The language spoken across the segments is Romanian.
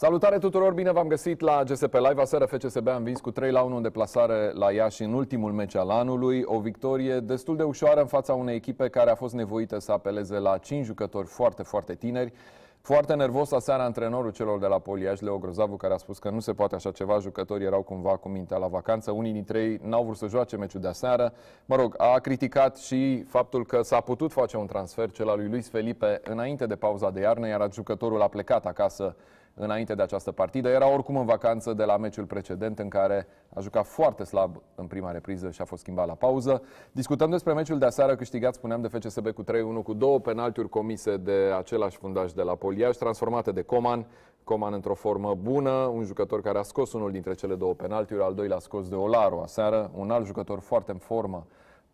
Salutare tuturor, bine v-am găsit la GSP Live. Aseară FCSB a învins cu 3 la 1 în deplasare la Iași în ultimul meci al anului. O victorie destul de ușoară în fața unei echipe care a fost nevoită să apeleze la 5 jucători foarte, foarte tineri. Foarte nervos aseară antrenorul celor de la Poliaș, Leo Grozavu, care a spus că nu se poate așa ceva, jucătorii erau cumva cu mintea la vacanță, unii dintre ei n-au vrut să joace meciul de aseară. Mă rog, a criticat și faptul că s-a putut face un transfer, cel al lui Luis Felipe, înainte de pauza de iarnă, iar jucătorul a plecat acasă înainte de această partidă. Era oricum în vacanță de la meciul precedent în care a jucat foarte slab în prima repriză și a fost schimbat la pauză. Discutăm despre meciul de aseară câștigat, spuneam, de FCSB cu 3-1 cu două penaltiuri comise de același fundaș de la Poliaș, transformate de Coman. Coman într-o formă bună, un jucător care a scos unul dintre cele două penaltiuri, al doilea a scos de Olaru aseară, un alt jucător foarte în formă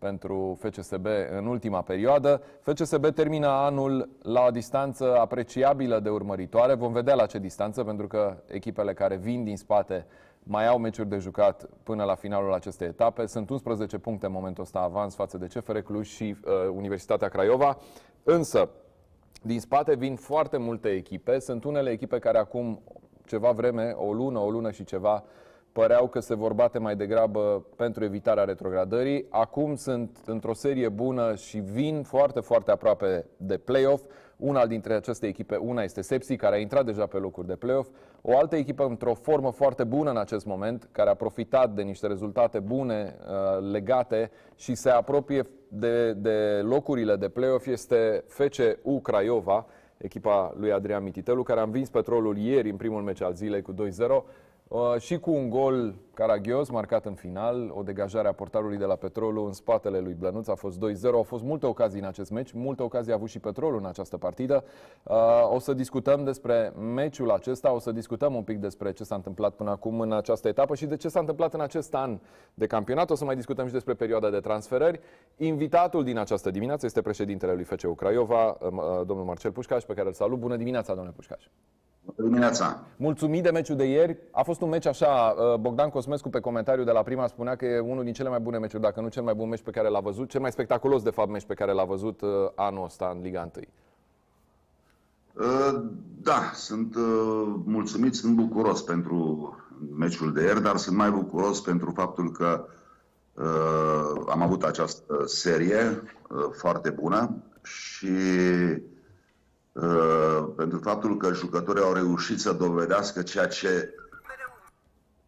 pentru FCSB în ultima perioadă. FCSB termină anul la o distanță apreciabilă de urmăritoare. Vom vedea la ce distanță, pentru că echipele care vin din spate mai au meciuri de jucat până la finalul acestei etape. Sunt 11 puncte în momentul ăsta avans față de CFR Cluj și uh, Universitatea Craiova. Însă, din spate vin foarte multe echipe. Sunt unele echipe care acum ceva vreme, o lună, o lună și ceva, păreau că se vor bate mai degrabă pentru evitarea retrogradării. Acum sunt într-o serie bună și vin foarte, foarte aproape de play-off. Una dintre aceste echipe, una este Sepsi, care a intrat deja pe locuri de play-off. O altă echipă într-o formă foarte bună în acest moment, care a profitat de niște rezultate bune uh, legate și se apropie de, de locurile de play-off, este FCU Craiova, echipa lui Adrian Mititelu, care a învins Petrolul ieri în primul meci al zilei cu 2-0. Uh, și cu un gol caragios marcat în final, o degajare a portarului de la Petrolul în spatele lui Blănuț a fost 2-0. Au fost multe ocazii în acest meci, multe ocazii a avut și Petrolul în această partidă. Uh, o să discutăm despre meciul acesta, o să discutăm un pic despre ce s-a întâmplat până acum în această etapă și de ce s-a întâmplat în acest an de campionat. O să mai discutăm și despre perioada de transferări. Invitatul din această dimineață este președintele lui FCU Craiova, uh, domnul Marcel Pușcaș, pe care îl salut. Bună dimineața, domnule Pușcaș! Dimineața. Mulțumit de meciul de ieri. A fost un meci așa, uh, Bogdan Cosmescu pe comentariu de la prima spunea că e unul din cele mai bune meciuri, dacă nu cel mai bun meci pe care l-a văzut, cel mai spectaculos de fapt meci pe care l-a văzut uh, anul ăsta în Liga 1. Uh, da, sunt mulțumit, sunt bucuros pentru meciul de ieri, dar sunt mai bucuros pentru faptul că am avut această serie foarte bună și Uh, pentru faptul că jucătorii au reușit să dovedească ceea ce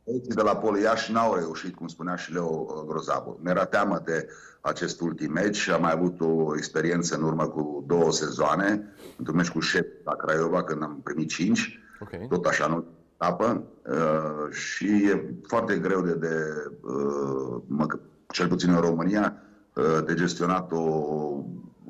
de la Poliaș n-au reușit, cum spunea și Leo uh, Grozavu. Mi-era teamă de acest ultim meci. Am mai avut o experiență în urmă cu două sezoane, într-un meci cu șef la Craiova, când am primit cinci. Okay. Tot așa nu etapă. Uh, și e foarte greu de, de uh, mă, cel puțin în România, uh, de gestionat o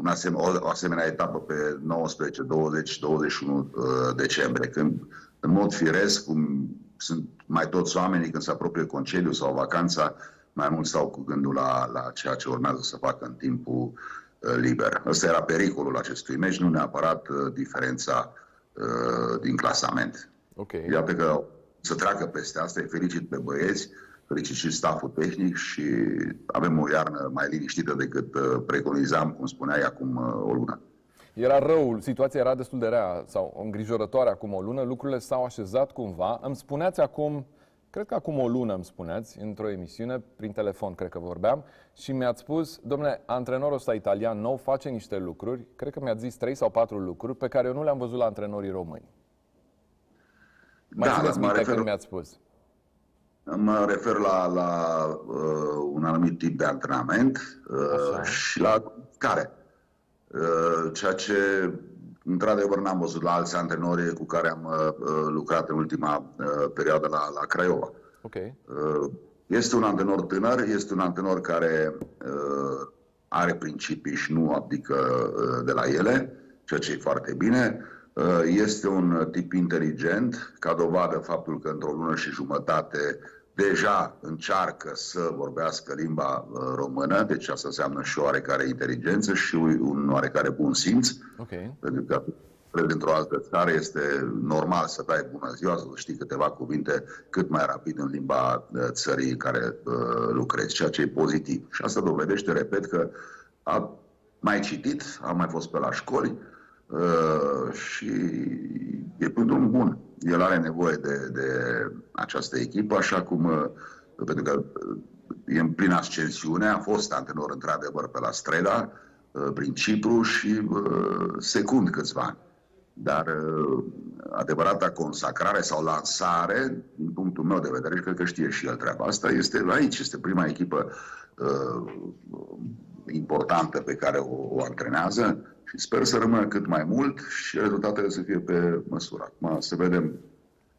un asem- o asemenea etapă pe 19, 20, 21 decembrie, când în mod firesc, cum sunt mai toți oamenii când se apropie concediu sau vacanța, mai mult stau cu gândul la, la ceea ce urmează să facă în timpul uh, liber. Ăsta era pericolul acestui meci, nu neapărat uh, diferența uh, din clasament. Okay. Iată că să treacă peste asta, îi felicit pe băieți, felicit și staful tehnic și avem o iarnă mai liniștită decât uh, preconizam, cum spuneai, acum uh, o lună. Era rău, situația era destul de rea sau îngrijorătoare acum o lună, lucrurile s-au așezat cumva. Îmi spuneați acum, cred că acum o lună îmi spuneați, într-o emisiune, prin telefon cred că vorbeam, și mi-ați spus, domnule, antrenorul ăsta italian nou face niște lucruri, cred că mi-ați zis trei sau patru lucruri, pe care eu nu le-am văzut la antrenorii români. Mai da, țineți minte refer... când mi-ați spus? Mă refer la, la uh, un anumit tip de antrenament uh, și la care. Uh, ceea ce, într-adevăr, n-am văzut la alți antrenori cu care am uh, uh, lucrat în ultima uh, perioadă la, la Craiova. Okay. Uh, este un antrenor tânăr, este un antrenor care uh, are principii și nu abdică uh, de la ele, ceea ce e foarte bine. Uh, este un tip inteligent, ca dovadă faptul că într-o lună și jumătate deja încearcă să vorbească limba uh, română, deci asta înseamnă și o oarecare inteligență și un oarecare bun simț, okay. pentru că dintr-o altă țară este normal să dai bună ziua, să știi câteva cuvinte cât mai rapid în limba uh, țării în care uh, lucrezi, ceea ce e pozitiv. Și asta dovedește, repet, că a mai citit, a mai fost pe la școli, uh, și e pe drum bun. El are nevoie de, de această echipă, așa cum, uh, pentru că uh, e în plină ascensiune, a fost antrenor într-adevăr pe la Strela, uh, prin Cipru și uh, secund câțiva ani. Dar uh, adevărata consacrare sau lansare, din punctul meu de vedere, și cred că știe și el treaba asta, este aici, este prima echipă uh, importantă pe care o, o antrenează și sper să rămână cât mai mult și rezultatele să fie pe măsură. Acum să vedem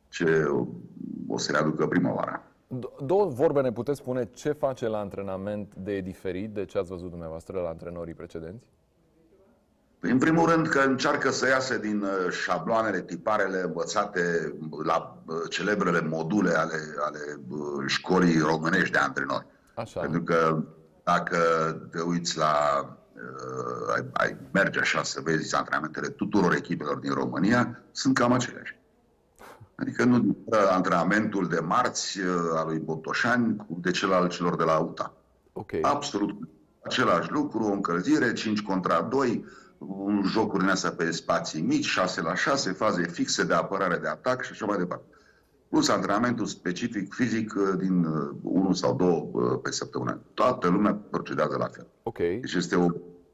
ce o să readucă primăvara. Două vorbe ne puteți spune ce face la antrenament de diferit de ce ați văzut dumneavoastră la antrenorii precedenți? În primul rând că încearcă să iasă din uh, șabloanele, tiparele învățate la uh, celebrele module ale, ale uh, școlii românești de antrenori. Așa. Pentru că dacă te uiți la ai, ai merge așa să vezi antrenamentele tuturor echipelor din România, sunt cam aceleași. Adică nu antrenamentul de marți al lui Botoșani cu de cel al celor de la UTA. Okay. Absolut același lucru, o încălzire, 5 contra 2, un jocuri din astea pe spații mici, 6 la 6, faze fixe de apărare de atac și așa mai departe. Plus antrenamentul specific fizic uh, din uh, unul sau două uh, pe săptămână. Toată lumea procedează la fel. Ok. Deci este o,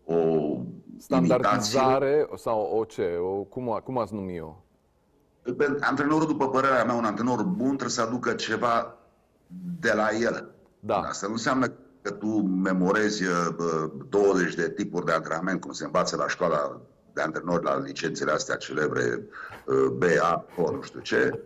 o Standardizare imitație. sau o ce? O, cum, cum ați numi-o? Antrenorul, după părerea mea, un antrenor bun trebuie să aducă ceva de la el. Da. Asta nu înseamnă că tu memorezi 20 de tipuri de antrenament, cum se învață la școala de antrenori la licențele astea celebre, BA, o nu știu ce,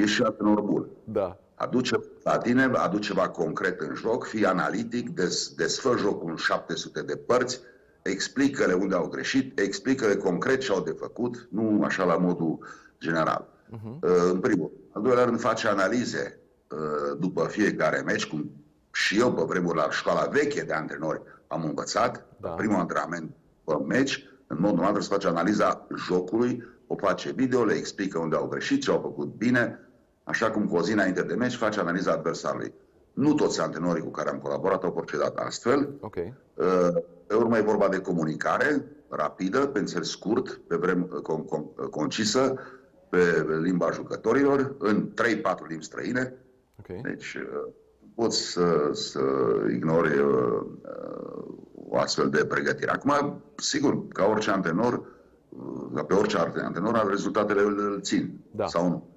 e și antrenor bun. Da. Aduce la tine, aduce ceva concret în joc, fii analitic, des, desfă jocul în 700 de părți, explică-le unde au greșit, explică-le concret ce au de făcut, nu așa la modul general. Uh-huh. În primul. Al doilea rând face analize după fiecare meci, cum și eu pe vremuri la școala veche de antrenori am învățat, da. primul antrenament pe meci, în mod normal trebuie să face analiza jocului, o face video, le explică unde au greșit, ce au făcut bine, așa cum cu o zi înainte de meci face analiza adversarului. Nu toți antrenorii cu care am colaborat au procedat astfel. Okay. Pe urmă e vorba de comunicare rapidă, pe înțeles scurt, pe vreme con, con, concisă, pe limba jucătorilor, în 3-4 limbi străine. Okay. Deci poți să, să ignori uh, o astfel de pregătire. Acum, sigur, ca orice antrenor, uh, ca pe orice antrenor, rezultatele îl țin da. sau nu.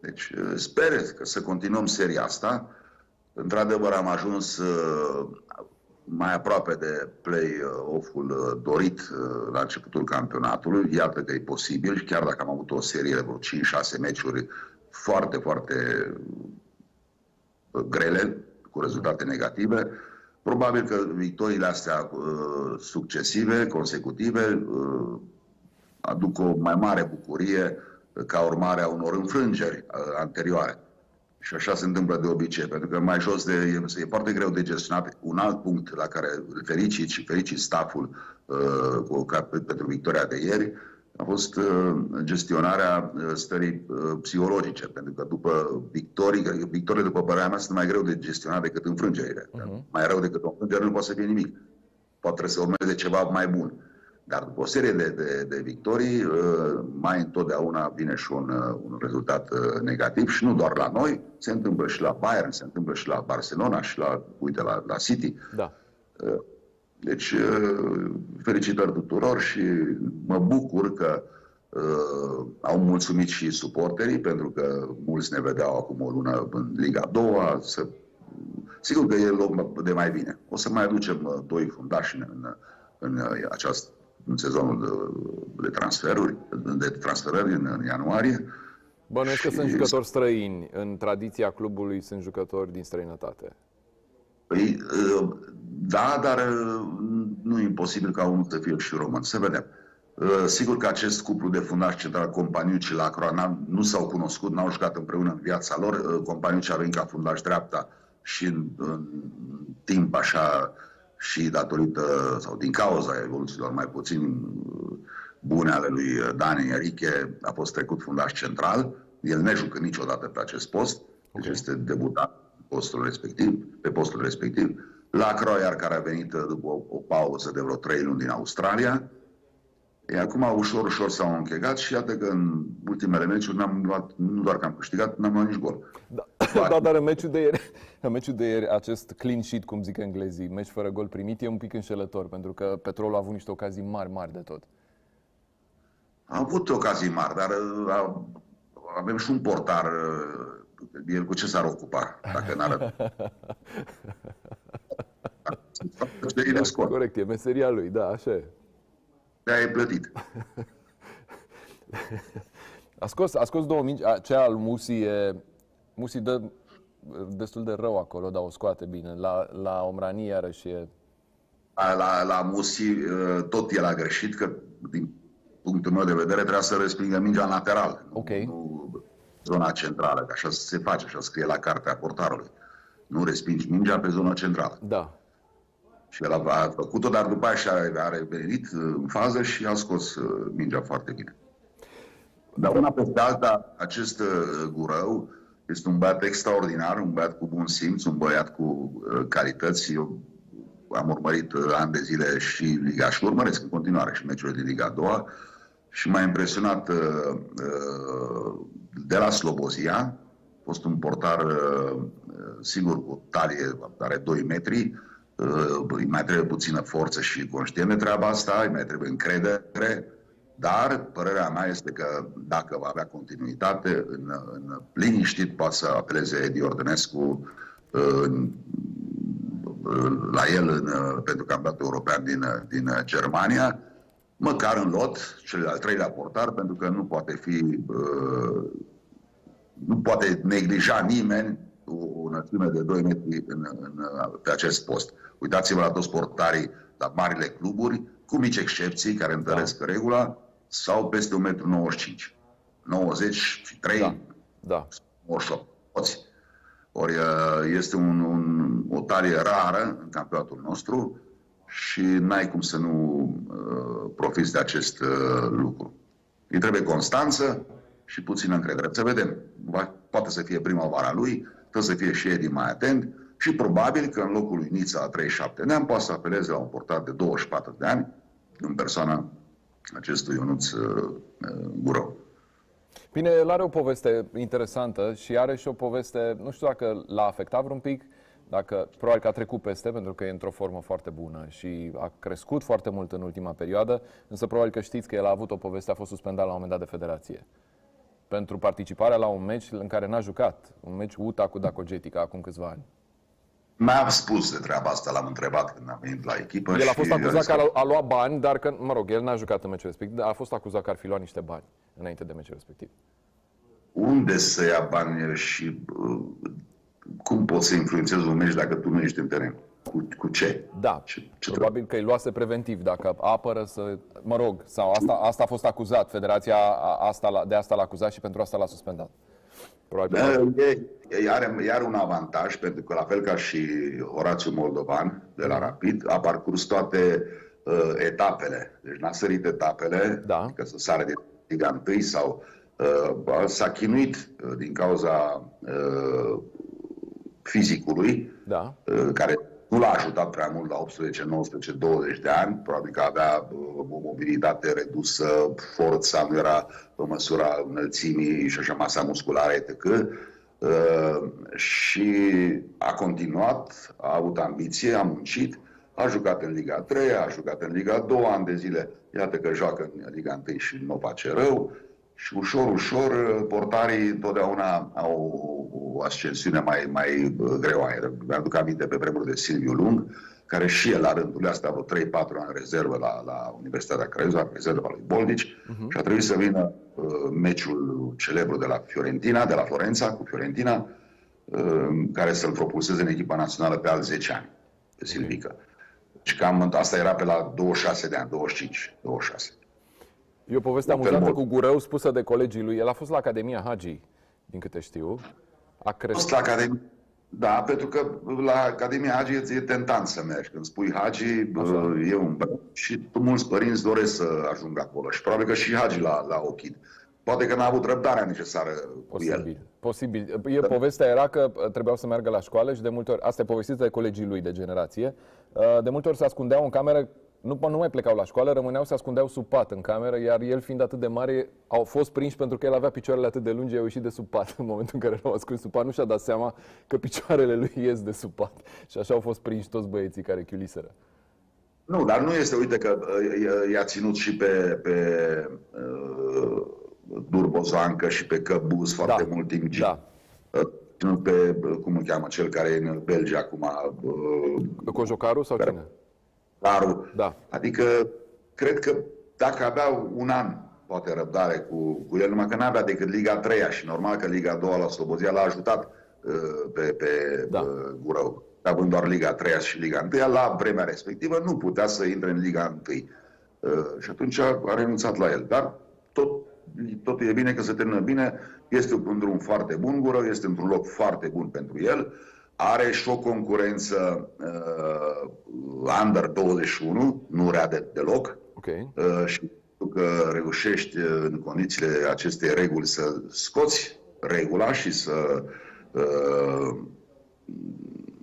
Deci uh, sper că să continuăm seria asta. Într-adevăr, am ajuns uh, mai aproape de play-off-ul uh, dorit uh, la începutul campionatului. Iată că e posibil, chiar dacă am avut o serie de vreo 5-6 meciuri foarte, foarte grele, cu rezultate negative. Probabil că victoriile astea uh, succesive, consecutive, uh, aduc o mai mare bucurie ca urmare a unor înfrângeri uh, anterioare. Și așa se întâmplă de obicei, pentru că mai jos de, e, e foarte greu de gestionat un alt punct la care îl felicit și felicit stafful uh, cu, ca, pentru victoria de ieri, a fost uh, gestionarea uh, stării uh, psihologice, pentru că după victorii, victoriile, după părerea mea, sunt mai greu de gestionat decât înfrângerile. Uh-huh. Mai rău decât o înfrângere nu poate să fie nimic. Poate trebuie să urmeze ceva mai bun. Dar după o serie de, de, de victorii, mai întotdeauna vine și un, un rezultat negativ și nu doar la noi, se întâmplă și la Bayern, se întâmplă și la Barcelona și la, uite, la, la City. Da. Deci, felicitări tuturor și mă bucur că uh, au mulțumit și suporterii, pentru că mulți ne vedeau acum o lună în Liga a doua. Să... Sigur că e loc de mai bine. O să mai aducem doi fundași în, în, în, aceast, în sezonul de, de transferuri, de transferări în, în ianuarie. Bănuiesc și... că sunt jucători străini. În tradiția clubului sunt jucători din străinătate. Păi, da, dar nu e imposibil ca unul să fie și român. Să vedem. Sigur că acest cuplu de fundași central, Companiuci la Croana, nu s-au cunoscut, n-au jucat împreună în viața lor. Companiuci a venit ca fundaș dreapta și în, în timp așa și datorită sau din cauza evoluțiilor mai puțin bune ale lui Dani Enrique a fost trecut fundaș central. El ne jucă niciodată pe acest post, deci este debutat postul respectiv, pe postul respectiv. La Croiar, care a venit uh, după o, o pauză de vreo trei luni din Australia. E, acum ușor, ușor s-au închegat și iată că în ultimele meciuri n-am luat, nu doar că am câștigat, n-am luat nici gol. Da, da dar în meciul de ieri, în meciul de ieri, acest clean sheet, cum zic englezii, meci fără gol primit, e un pic înșelător, pentru că Petrolul a avut niște ocazii mari, mari de tot. A avut ocazii mari, dar a, avem și un portar. El cu ce s-ar ocupa, dacă n-ar... Corect, e meseria lui, da, așa e de-aia e plătit. a, scos, a scos două mingi, cea al Musi e, Musi dă destul de rău acolo, dar o scoate bine. La, la Omrani iarăși e... La, la, la Musi tot el a greșit, că din punctul meu de vedere trebuia să respingă mingea în lateral. Okay. Nu, nu zona centrală, că așa se face, așa scrie la cartea portarului. Nu respingi mingea pe zona centrală. Da. Și el a făcut-o, dar după aceea a revenit uh, în fază și a scos uh, mingea foarte bine. Dar una peste alta, acest uh, Gurău este un băiat extraordinar, un băiat cu bun simț, un băiat cu calități. Eu am urmărit ani de zile și Liga și urmăresc în continuare și meciurile din Liga 2 și m-a impresionat de la Slobozia, a fost un portar sigur cu talie, are 2 metri, îi mai trebuie puțină forță și conștient de treaba asta, îi mai trebuie încredere, dar părerea mea este că dacă va avea continuitate, în, în liniștit poate să apeleze Edi Ordănescu în, la el în, pentru campionatul european din, din Germania, măcar în lot, cel al treilea portar, pentru că nu poate fi nu poate neglija nimeni o înălțime de 2 metri în, în, pe acest post. Uitați-vă la toți portarii la marile cluburi, cu mici excepții care întăresc da. regula, sau peste 1,95 m. 93, da. Da. 98. Toți. Ori este un, un, o talie rară în campionatul nostru și n-ai cum să nu uh, profiți de acest uh, lucru. Îi trebuie constanță și puțină încredere. Să vedem. Va, poate să fie primăvara lui, trebuie să fie și Edi mai atent și probabil că în locul lui Nița a 37 de ani poate să apeleze la un portar de 24 de ani în persoana acestui Ionuț uh, uh, Gurău. Bine, el are o poveste interesantă și are și o poveste, nu știu dacă l-a afectat vreun pic, dacă probabil că a trecut peste, pentru că e într-o formă foarte bună și a crescut foarte mult în ultima perioadă, însă probabil că știți că el a avut o poveste, a fost suspendat la un moment dat de federație pentru participarea la un meci în care n-a jucat. Un meci UTA cu Dacogetica acum câțiva ani. Mi-a spus de treaba asta, l-am întrebat când am venit la echipă. El a fost acuzat că a, a luat bani, dar că, mă rog, el n-a jucat în meciul respectiv, dar a fost acuzat că ar fi luat niște bani înainte de meciul respectiv. Unde să ia bani și uh, cum poți să influențezi un meci dacă tu nu ești în teren? Cu, cu ce? Da, ce, ce probabil trebuie? că îi luase preventiv, dacă apără să... Mă rog, sau asta, asta a fost acuzat, federația asta, de asta l-a acuzat și pentru asta l-a suspendat. Probabil. Da, e, e, are, e are un avantaj, pentru că la fel ca și Horațiu Moldovan de la Rapid, a parcurs toate uh, etapele. Deci n-a sărit etapele, da. adică să sare de Liga 1 sau uh, s-a chinuit uh, din cauza uh, fizicului, da. uh, care nu l-a ajutat prea mult la 18, 19, 20 de ani, probabil că avea uh, o mobilitate redusă, forța nu era pe măsura înălțimii și așa masa musculară, etc. Uh, și a continuat, a avut ambiție, a muncit, a jucat în Liga 3, a jucat în Liga 2 ani de zile, iată că joacă în Liga 1 și nu face rău, și ușor, ușor, portarii întotdeauna au o ascensiune mai, mai greoaie. Mi-aduc aminte pe vremuri de Silviu Lung, care și el, la rândul lui, asta vreo 3-4 ani rezervă la, la Universitatea Craiova, rezervă lui Boldici, uh-huh. și a trebuit să vină uh, meciul celebru de la Fiorentina, de la Florența, cu Fiorentina, uh, care să-l propulseze în echipa națională pe alți 10 ani, pe Silvică. Și cam asta era pe la 26 de ani, 25, 26. E o poveste amuzantă cu Gurău spusă de colegii lui. El a fost la Academia Hagi, din câte știu. A crescut. la Academia. Da, pentru că la Academia Hagi e tentant să mergi. Când spui Hagi, Așa. e un și mulți părinți doresc să ajungă acolo. Și probabil că și Hagi la, la ochid. Poate că n-a avut răbdarea necesară Posibil. cu el. Posibil. E, da. Povestea era că uh, trebuiau să meargă la școală și de multe ori, asta e povestită de colegii lui de generație, uh, de multe ori se ascundeau în cameră nu, nu mai plecau la școală, rămâneau, se ascundeau sub pat în cameră, iar el fiind atât de mare, au fost prinși pentru că el avea picioarele atât de lungi, au ieșit de sub pat în momentul în care l-au ascuns sub pat. Nu și-a dat seama că picioarele lui ies de sub pat. Și așa au fost prinși toți băieții care chiuliseră. Nu, dar nu este, uite că uh, i-a ținut și pe, pe uh, Durbozancă și pe Căbuz foarte da. mult timp. Da. Uh, ținut pe, uh, cum îl cheamă, cel care e în Belgia acum. Uh, Cojocaru sau cine? Caru. Da. Adică, cred că dacă avea un an, poate răbdare cu, cu el, numai că n-avea decât Liga 3 și normal că Liga 2 la Slobozia l-a ajutat uh, pe, pe da. uh, Gurău având doar Liga 3 și Liga 1, la vremea respectivă nu putea să intre în Liga 1. Uh, și atunci a, a renunțat la el. Dar tot, totul e bine că se termină bine, este un drum foarte bun, Gură, este într-un loc foarte bun pentru el, are și o concurență uh, under 21, nu rea de, deloc. Okay. Uh, și că reușești uh, în condițiile acestei reguli să scoți regula și să uh,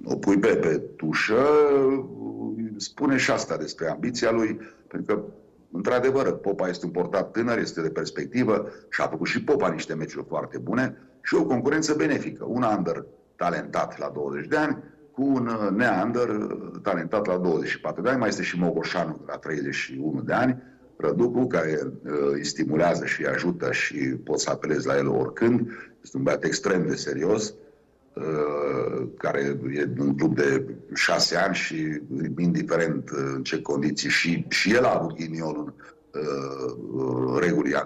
o pui pe, pe tușă, spune și asta despre ambiția lui, pentru că, într-adevăr, Popa este un portat tânăr, este de perspectivă și a făcut și Popa niște meciuri foarte bune și o concurență benefică. Un under talentat la 20 de ani cu un neander talentat la 24 de ani. Mai este și Mogoșanu la 31 de ani, Răducu, care uh, îi stimulează și îi ajută și poți să apelezi la el oricând. Este un băiat extrem de serios Uh, care e un club de șase ani și indiferent în ce condiții și, și el a avut ghinionul uh, regulii uh,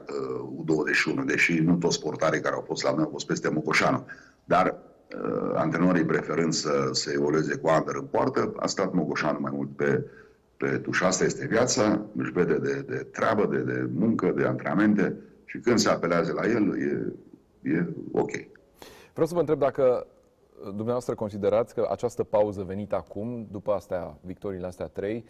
U21, deși nu toți sportarii care au fost la noi au fost peste Mocoșanu. Dar uh, antrenorii preferând să se evolueze cu Ander în poartă, a stat Mocoșanu mai mult pe, pe tuș. Asta este viața, își vede de, de treabă, de, de muncă, de antrenamente și când se apelează la el, e, e ok. Vreau să vă întreb dacă dumneavoastră considerați că această pauză venită acum, după astea, victoriile astea trei,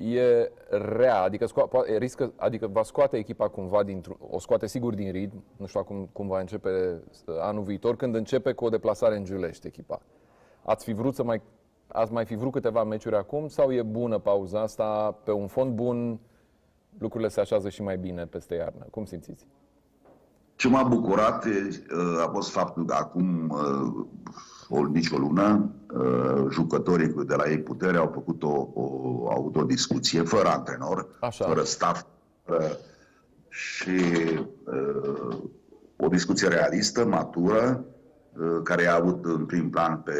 e rea, adică, sco- riscă, adică va scoate echipa cumva dintr o scoate sigur din ritm, nu știu acum cum va începe uh, anul viitor, când începe cu o deplasare în Giulești echipa. Ați fi vrut să mai, ați mai fi vrut câteva meciuri acum sau e bună pauza asta, pe un fond bun, lucrurile se așează și mai bine peste iarnă? Cum simțiți? Ce m-a bucurat uh, a fost faptul că acum uh, o, nici o lună, uh, jucătorii de la ei putere au făcut o, o autodiscuție fără antrenor, Așa. fără staff, fără, și uh, o discuție realistă, matură, uh, care a avut în prim plan pe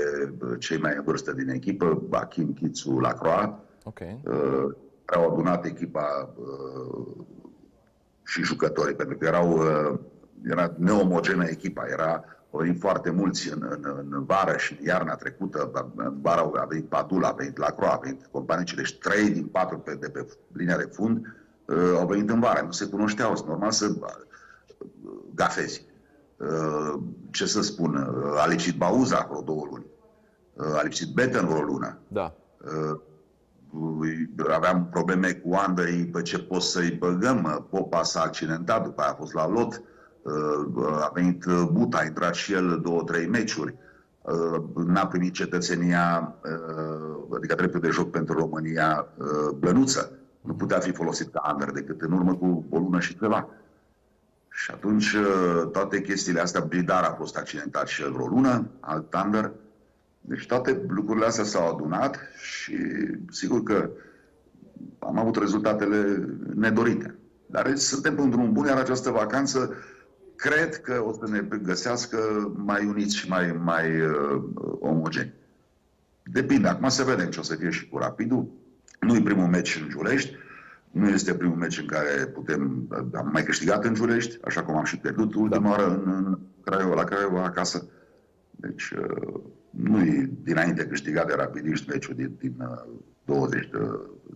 cei mai în vârstă din echipă, Achim Chițu Lacroix, okay. uh, care au adunat echipa uh, și jucătorii, pentru că erau, uh, era neomogenă echipa, era au venit foarte mulți în, în, în vară și în iarna trecută, în vară a venit Padula, a venit Lacroix, a venit companii, și trei din patru pe, de pe linia de fund uh, au venit în vară, nu se cunoșteau, sunt normal să uh, gafezi. Uh, ce să spun, uh, a lipsit Bauza vreo două luni, uh, a lipsit Betten vreo lună. Da. Uh, aveam probleme cu Andrei, pe ce poți să-i băgăm, Popa s-a accidentat, după aia a fost la lot, Uh, a venit uh, Buta, a intrat și el două, trei meciuri, uh, n-a primit cetățenia, adică dreptul de joc pentru România, Blănuță. Nu putea fi folosit ca under decât în urmă cu o lună și ceva. Și atunci toate chestiile astea, Bridar a fost accidentat și el vreo lună, alt under. Deci toate lucrurile astea s-au adunat și sigur că am avut rezultatele nedorite. Dar suntem pe un drum bun, iar această vacanță cred că o să ne găsească mai uniți și mai, mai uh, omogeni. Depinde. Acum să vedem ce o să fie și cu Rapidul. Nu e primul meci în Giulești. Nu este primul meci în care putem... Am mai câștigat în Giulești, așa cum am și pierdut ultima da. oară în, în Craiova, la Craiova acasă. Deci uh, nu e dinainte câștigat de rapidiști meciul din, din 20 uh, de,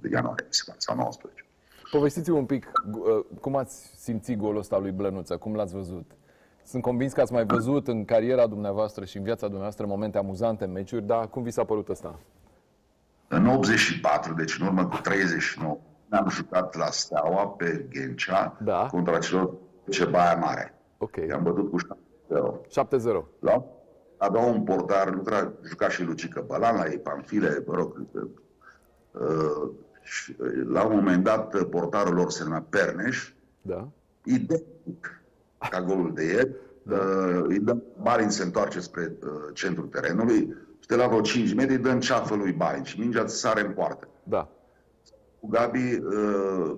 de ianuarie, sau 19. Povestiți-vă un pic uh, cum ați simțit golul ăsta lui Blănuță, cum l-ați văzut? Sunt convins că ați mai văzut în cariera dumneavoastră și în viața dumneavoastră momente amuzante, meciuri, dar cum vi s-a părut ăsta? În 84, deci în urmă cu 39, am jucat la Steaua pe Ghencea da. contra celor ce Baia Mare. Ok. I-am bătut cu 7-0. 7-0. La? Avea un portar, lucra, juca și Lucică Bălan la ei, Panfile, mă rog, uh, Și, la un moment dat, portarul lor se numea Perneș, Da. identic ca golul de ieri. Da. Îi dă Barin se întoarce spre uh, centrul terenului și de la vreo 5 metri îi dă în ceafă lui Barin și mingea sare în poartă. Da. Cu Gabi, uh,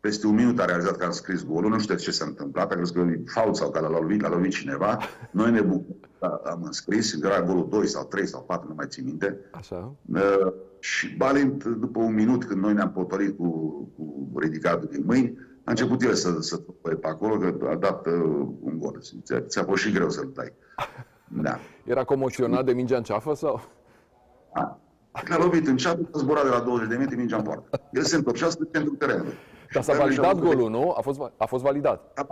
peste un minut a realizat că am scris golul, nu știu ce s-a întâmplat, a crezut că e fault sau că l-a lovit, l-a lovit cineva. Noi ne bucurăm, că am înscris, era golul 2 sau 3 sau 4, nu mai țin minte. Așa. Uh, și Balint, după un minut, când noi ne-am potolit cu, cu ridicatul din mâini, a început el să, să tăpăie pe acolo, că a dat uh, un gol. Ți-a, ți-a fost și greu să-l dai. Da. Era comoționat de mingea în ceafă sau? A. L-a lovit în ceapă, a zburat de la 20 de metri, mingea în poartă. El se întorcea spre centrul terenului. Dar s-a validat golul, nu? A fost, a fost validat.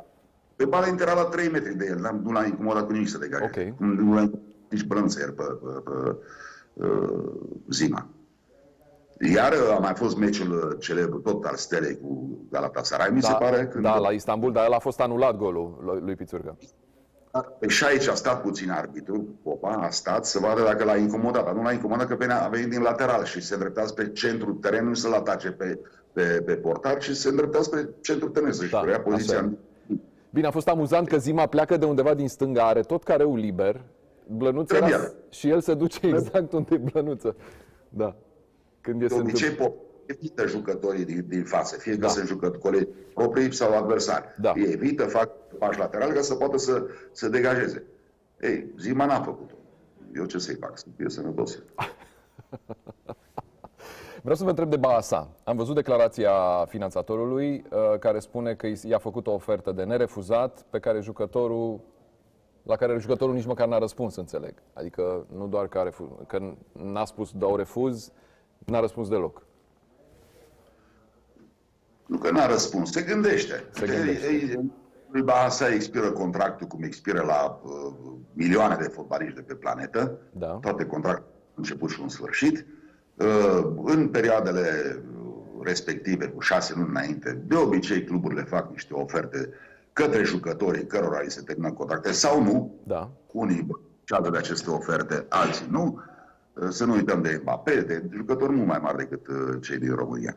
Pe Balint era la 3 metri de el, n-am- nu l-a incomodat cu nimic să degajeze. Ok. Nu nu l-a incomodat nici brânță el pe, pe, pe, uh, Zima. Iar uh, a mai fost meciul uh, celebru tot al Stelei cu Galatasaray, mi se pare. Când da, la Istanbul, dar el a fost anulat golul lui- lui Pițurcă. Și aici a stat puțin arbitru, Popa, a stat să vadă dacă l-a incomodat. Dar nu l-a incomodat că venea, a venit din lateral și se îndrepta spre centrul terenului să-l atace pe, pe, pe portar și se îndrepta spre centrul terenului să-și Da, preia așa poziția. e. în- Bine, a fost amuzant că Zima pleacă de undeva din stânga, are tot careul liber, Blănuț era, Trebuie. și el se duce exact unde e Blănuță. Da. Când e De se obicei, întâmplă. po- evită jucătorii din, din față, fie că Da. sunt jucători proprii sau adversari. Da. Ei evită, fac pași lateral ca să poată să, să degajeze. Ei, Zima n-a făcut-o. Eu ce să-i fac? Să fie sănătos. Vreau să vă întreb de Baasa. Am văzut declarația finanțatorului uh, care spune că i- i-a făcut o ofertă de nerefuzat pe care jucătorul la care jucătorul nici măcar n-a răspuns, înțeleg. Adică nu doar că, a refu- că n-a spus dau refuz, n-a răspuns deloc. Nu că n-a răspuns, se gândește. Se gândește. Ei, ei, Lui Bahasa expiră contractul cum expiră la uh, milioane de fotbaliști de pe planetă. Da. Toate contractele au început și un sfârșit. Uh, în perioadele uh, respective, cu șase luni înainte, de obicei cluburile fac niște oferte către jucătorii cărora li se termină contracte sau nu, Da. unii ceadă de aceste oferte, alții nu. Uh, Să nu uităm de Mbappé, de jucători mult mai mari decât uh, cei din România.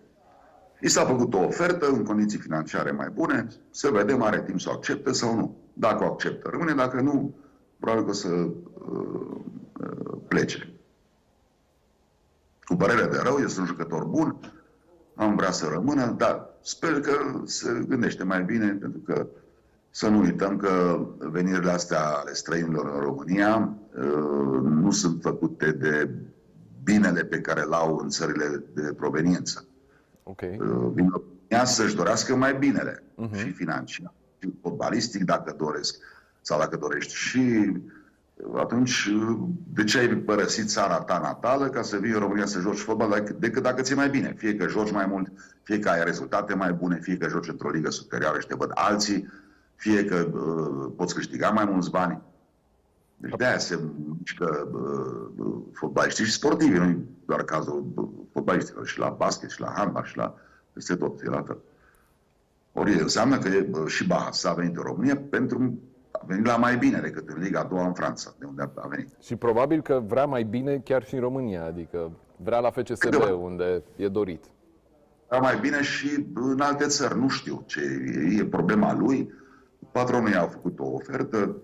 I s-a făcut o ofertă în condiții financiare mai bune, să vedem are timp să o accepte sau nu. Dacă o acceptă, rămâne, dacă nu, probabil că o să uh, uh, plece. Cu părere de rău, este un jucător bun, am vrea să rămână, dar sper că se gândește mai bine, pentru că să nu uităm că venirile astea ale străinilor în România uh, nu sunt făcute de binele pe care l-au în țările de proveniență. Ok. Uh, Vin România să-și dorească mai binele și financiar, și fotbalistic dacă doresc sau dacă dorești. Și uh, atunci, uh, de ce ai părăsit țara ta natală ca să vii în România să joci fotbal dacă- decât dacă ți-e mai bine? Fie că joci mai mult, fie că ai rezultate mai bune, fie că joci într-o ligă superioară și te văd alții, fie că uh, poți câștiga mai mulți bani. Deci de-aia se mișcă uh, uh, fotbaliștii și sportivi, nu doar cazul uh, fotbaliștilor, și la basket, și la handbal, și la peste tot, e la fel. Ori înseamnă că e, uh, și Bahas a venit în România pentru a venit la mai bine decât în Liga a doua în Franța, de unde a- a venit. Și probabil că vrea mai bine chiar și în România, adică vrea la FCSB, Da. unde e dorit. Era mai bine și în alte țări, nu știu ce e, e problema lui. Patronul i-a făcut o ofertă,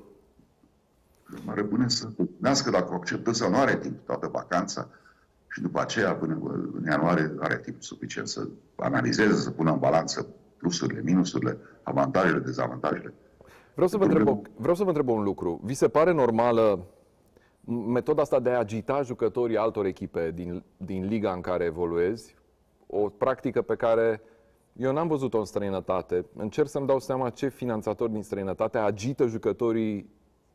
mă rămâne să gândească dacă o acceptă sau nu are timp toată vacanța și după aceea, până în ianuarie, are timp suficient să analizeze, să pună în balanță plusurile, minusurile, avantajele, dezavantajele. Vreau să, vă întreb, o- vreau să vă întreb un lucru. Vi se pare normală m- metoda asta de a agita jucătorii altor echipe din, din liga în care evoluezi? O practică pe care eu n-am văzut-o în străinătate. Încerc să-mi dau seama ce finanțatori din străinătate agită jucătorii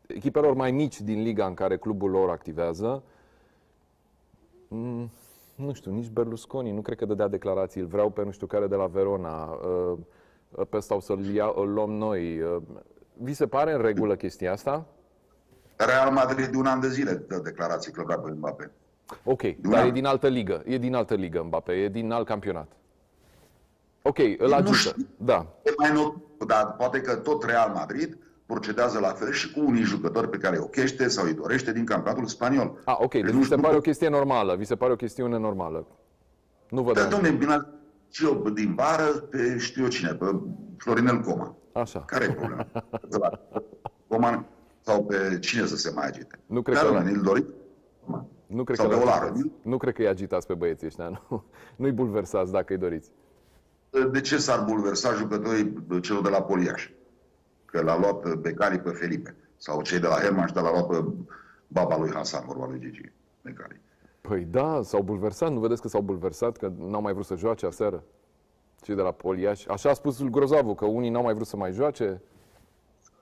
echipelor mai mici din liga în care clubul lor activează. Mm, nu știu, nici Berlusconi, nu cred că dădea declarații. Îl vreau pe nu știu care de la Verona, uh, pe ăsta o să-l ia, îl luăm noi. Uh, Vi se pare în regulă chestia asta? Real Madrid de un an de zile dă declarații că vrea pe Mbappé. Ok, dar an. e din altă ligă. E din altă ligă Mbappé, e din alt campionat. Ok, îl Nu agită. știu. Da. E mai nou, dar poate că tot Real Madrid procedează la fel și cu unii jucători pe care îi ochește sau îi dorește din campionatul spaniol. Ah, ok, deci nu vi se știu- pare o chestie normală. Vi se pare o chestiune normală. Nu văd. Dar, domnule, bine, și eu din vară pe știu eu cine, pe Florinel Coma. Așa. Care e problema? Coman sau pe cine să se mai agite? Nu cred Dar, că- domnule, îl doriți? Nu cred Sau că pe l-agitați. Olară. Nu cred că îi agitați pe băieții ăștia, nu. Nu-i bulversați dacă îi doriți. De ce s-ar bulversa jucătorii celor de la Poliaș? Că l-a luat Becali pe Felipe. Sau cei de la Hermanș și de l-a luat pe baba lui Hasan, vorba lui Gigi Becali. Păi da, s-au bulversat, nu vedeți că s-au bulversat, că n-au mai vrut să joace aseară? Cei de la Poliaș. Așa a spus Grozavu, că unii n-au mai vrut să mai joace.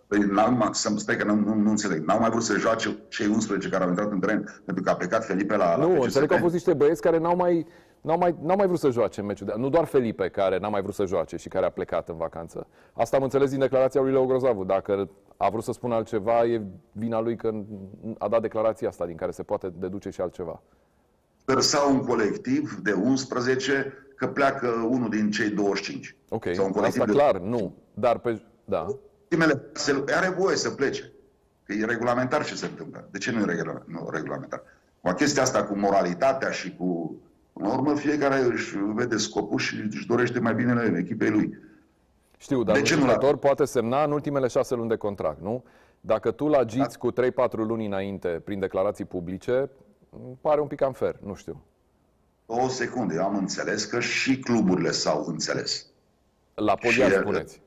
Păi, n-au mai- să-mi stai că nu, nu, nu înțeleg. N-au mai vrut să joace cei 11 care au intrat în teren pentru că a plecat Felipe la, la nu, FCSB. înțeleg că au fost niște băieți care n-au mai, n-au mai, n-au mai vrut să joace în meciul de... Nu doar Felipe, care n-a mai vrut să joace și care a plecat în vacanță. Asta am înțeles din declarația lui Leo Grozavu. Dacă a vrut să spună altceva, e vina lui că a dat declarația asta, din care se poate deduce și altceva. Spersa un colectiv de 11 că pleacă unul din cei 25. Ok, Sau un colectiv asta de clar, nu. Dar pe... Da. Ultimele, se, are voie să plece. Că e regulamentar ce se întâmplă. De ce nu e regula- nu, regulamentar? Cu chestia asta cu moralitatea și cu... În urmă, fiecare își vede scopul și își dorește mai binele echipei lui. Știu, dar De un ce nu jucător poate semna în ultimele șase luni de contract, nu? Dacă tu l agiți cu 3-4 luni înainte prin declarații publice, îmi pare un pic unfair, nu știu. O secundă, eu am înțeles că și cluburile s-au înțeles. La Podia Și- spuneți.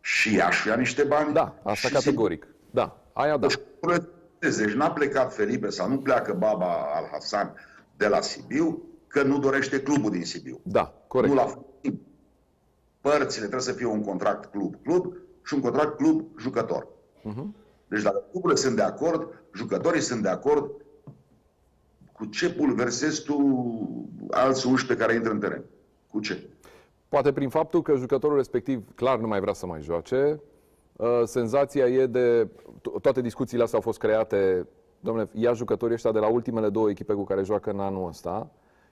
Și ea și ia niște bani. Da, asta și categoric. Da, aia da. Deci, deci n-a plecat Felipe sau nu pleacă baba al Hasan de la Sibiu, că nu dorește clubul din Sibiu. Da, corect. Nu la făcut. Părțile trebuie să fie un contract club-club și un contract club-jucător. Mhm. Deci dacă cluburile sunt de acord, jucătorii sunt de acord, cu ce pulversezi tu alți 11 care intră în teren? Cu ce? Poate prin faptul că jucătorul respectiv clar nu mai vrea să mai joace, uh, senzația e de... to- Toate discuțiile astea au fost create, domnule, ia jucătorii ăștia de la ultimele două echipe cu care joacă în anul ăsta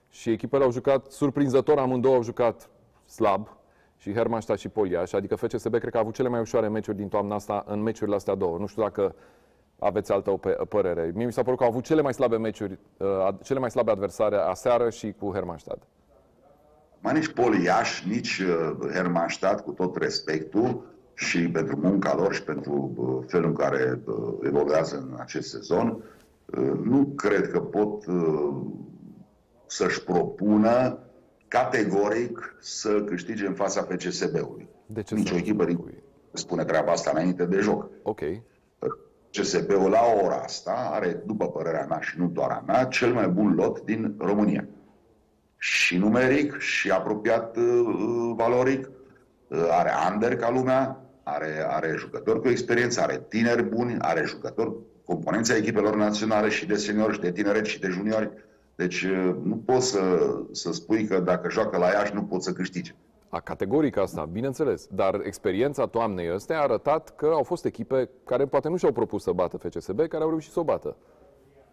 și echipele au jucat surprinzător, amândouă au jucat slab, și Hermannstadt și Poliaș, adică FCSB cred că a avut cele mai ușoare meciuri din toamna asta în meciurile astea două. Nu știu dacă aveți altă ope- părere. Mie mi s-a părut că au avut cele mai slabe meciuri, uh, ad- cele mai slabe adversare aseară și cu Hermannstadt. Mai nici Poliaș, nici uh, Hermannstadt, cu tot respectul și pentru munca lor și pentru uh, felul în care uh, evoluează în acest sezon, uh, nu cred că pot uh, să-și propună categoric să câștige în fața PCSB-ului. De ce Nici să o nu echipă din spui? spune treaba asta înainte de joc. Ok. CSB-ul la ora asta are, după părerea mea și nu doar a mea, cel mai bun lot din România. Și numeric, și apropiat uh, valoric, uh, are under ca lumea, are, are jucători cu experiență, are tineri buni, are jucători componența echipelor naționale și de seniori și de tineret și de juniori. Deci uh, nu poți să, să spui că dacă joacă la Iași nu poți să câștige. A, categoric asta, bineînțeles. Dar experiența toamnei ăstea a arătat că au fost echipe care poate nu și-au propus să bată FCSB, care au reușit să o bată.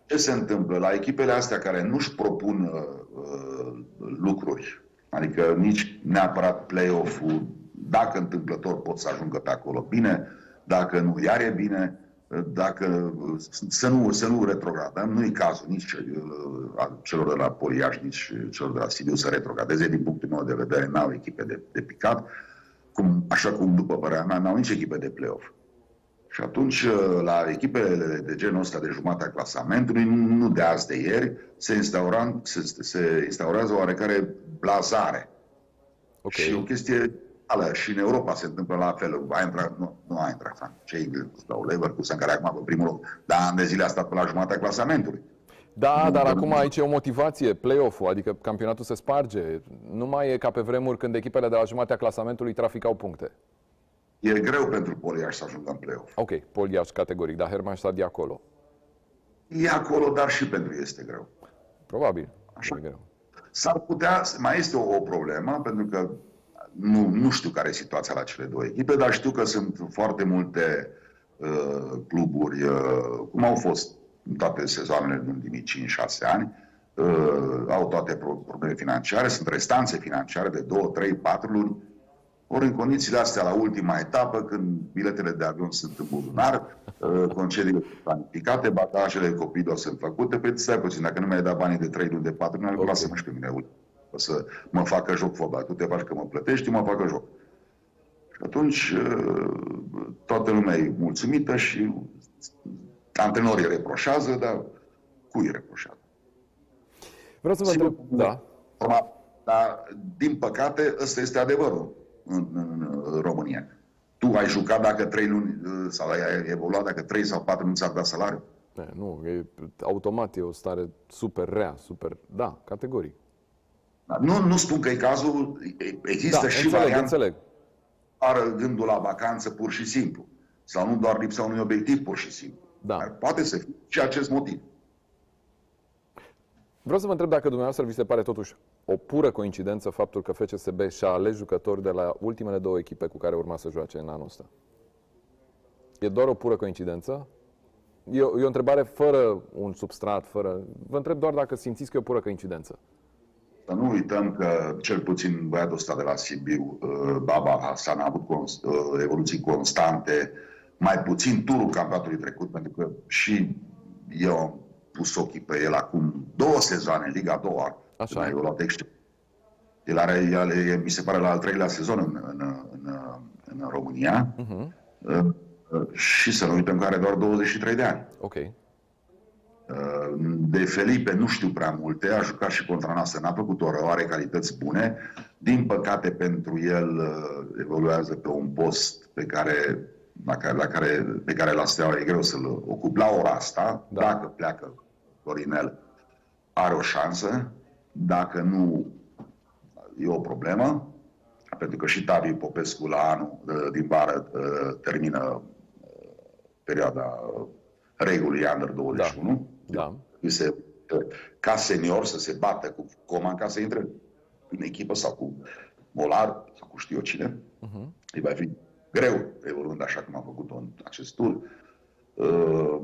Ce se întâmplă la echipele astea care nu-și propun uh, uh, lucruri, adică nici neapărat play-off-ul, dacă întâmplător pot să ajungă pe acolo bine, dacă nu, iar e bine, uh, dacă uh, să nu, să nu retrogradăm, nu e cazul nici uh, al celor de la Poliaș, nici celor de la Sibiu să retrogradeze, din punctul meu de vedere, n-au echipe de, de picat, cum, așa cum, după părerea mea, n-au nici echipe de play-off. Și atunci, la echipele de genul ăsta de jumatea clasamentului, nu nu de azi de ieri, se, instaura, se, se instaurează oarecare blazare. Ok. Și o chestie ală. Și în Europa se întâmplă la fel. A intrat, nu, nu a intrat, cei sau Leverkusen, care acum pe primul loc, dar ani de zile a stat pe la jumatea clasamentului. Da, dar acum aici e o motivație, play-off-ul, adică campionatul se sparge. Nu mai e ca pe vremuri când echipele de la jumatea clasamentului traficau puncte. E greu pentru Poliaș să ajungă în play-off. Ok, Poliaș categoric, dar Hermannstadt de acolo. E acolo, dar și pentru ei este greu. Probabil. Așa. E greu. S-ar putea, mai este o, o problemă, pentru că nu, nu știu care e situația la cele două echipe, dar știu că sunt foarte multe uh, cluburi, uh, cum au fost în toate sezoanele din ultimii 5-6 ani, uh, au toate pro- probleme financiare, sunt restanțe financiare de 2, 3, 4 luni, ori în condițiile astea, la ultima etapă, când biletele de avion sunt în buzunar, uh, concediile sunt planificate, bagajele copiilor sunt făcute, pe stai puțin, dacă nu mi-ai dat banii de 3 luni, de 4 luni, Ok. lasă-mă și pe mine. Uite. să mă facă joc fotbal. Tu te faci că mă plătești, mă facă joc. Și atunci uh, toată lumea e mulțumită și antrenorii reproșează, dar cui reproșează? Vreau să vă întreb, da. Dar, din păcate, ăsta este adevărul în, în, în România. Tu ai jucat dacă trei luni, uh, sau ai evoluat dacă trei sau patru luni ți-ar da salariu? Ne, nu, e, automat e o stare super rea, super, da, categoric. Da, nu, nu spun că e cazul, există da, și înțeleg, variante înțeleg. doar gândul la vacanță pur și simplu. Sau nu doar lipsa unui obiectiv pur și simplu. Da. Dar poate să fie și acest motiv. Vreau să vă întreb dacă dumneavoastră vi se pare totuși o pură coincidență faptul că FCSB și-a ales jucători de la ultimele două echipe cu care urma să joace în anul ăsta. E doar o pură coincidență? E o, e o întrebare fără un substrat, fără... Vă întreb doar dacă simțiți că e o pură coincidență. Să nu uităm că cel puțin băiatul ăsta de la Sibiu, uh, Baba Hasan, a avut const, uh, evoluții constante, mai puțin turul campionatului trecut, pentru că și eu am pus ochii pe el acum două sezoane, Liga 2 Așa. a evoluat excelent. El are, el e, mi se pare, la al treilea sezon în, în, în, în România. Uh-huh. Și să nu uităm că are doar 23 de ani. Ok. De Felipe nu știu prea multe, a jucat și contra noastră, n-a făcut o rău, are calități bune. Din păcate pentru el uh, evoluează pe un post pe care, la care, la care, pe care la Steaua e greu să-l ocup la ora asta. Da. Dacă pleacă Florinel, are o șansă. Dacă nu, e o problemă. Pentru că și Tavi Popescu la anul uh, din vară uh, termină perioada regulii Under 21. Da. Se, ca senior să se bată cu Coman ca să intre în echipă sau cu Molar sau cu știu eu cine. Uh-huh. Îi va fi greu, evoluând așa cum a făcut-o în acest tur. Uh,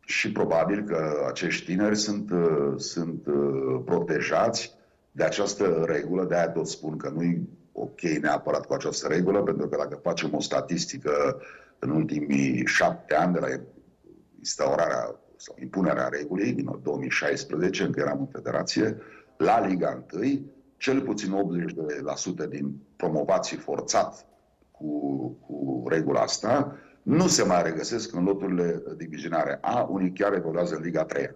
și probabil că acești tineri sunt, uh, sunt uh, protejați de această regulă, de aia tot spun că nu-i ok neapărat cu această regulă, pentru că dacă facem o statistică în ultimii șapte ani de la instaurarea sau impunerea regulii din 2016, încă eram în federație, la Liga 1, cel puțin 80% din promovații forțat cu, cu regula asta nu se mai regăsesc în loturile divizionare A, unii chiar evoluează în Liga 3.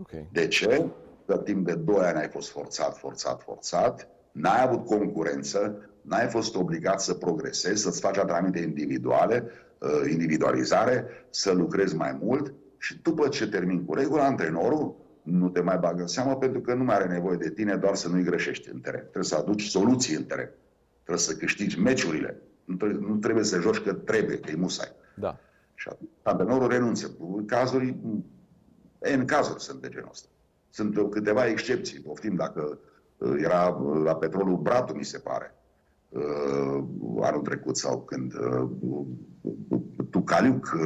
Okay. De ce? Că timp de 2 ani ai fost forțat, forțat, forțat, n-ai avut concurență, n-ai fost obligat să progresezi, să-ți faci antrenamente individuale, uh, individualizare, să lucrezi mai mult și după ce termin cu regula, antrenorul nu te mai bagă în seamă pentru că nu mai are nevoie de tine doar să nu-i greșești în teren. Trebuie să aduci soluții în teren. Trebuie să câștigi meciurile. Nu trebuie, nu trebuie să joci că trebuie, că e musai. Da. Și antrenorul renunță. În cazuri, în cazuri sunt de genul ăsta. Sunt câteva excepții. Poftim dacă uh, era la petrolul Bratu, mi se pare, uh, anul trecut sau când uh, Tucaliuc,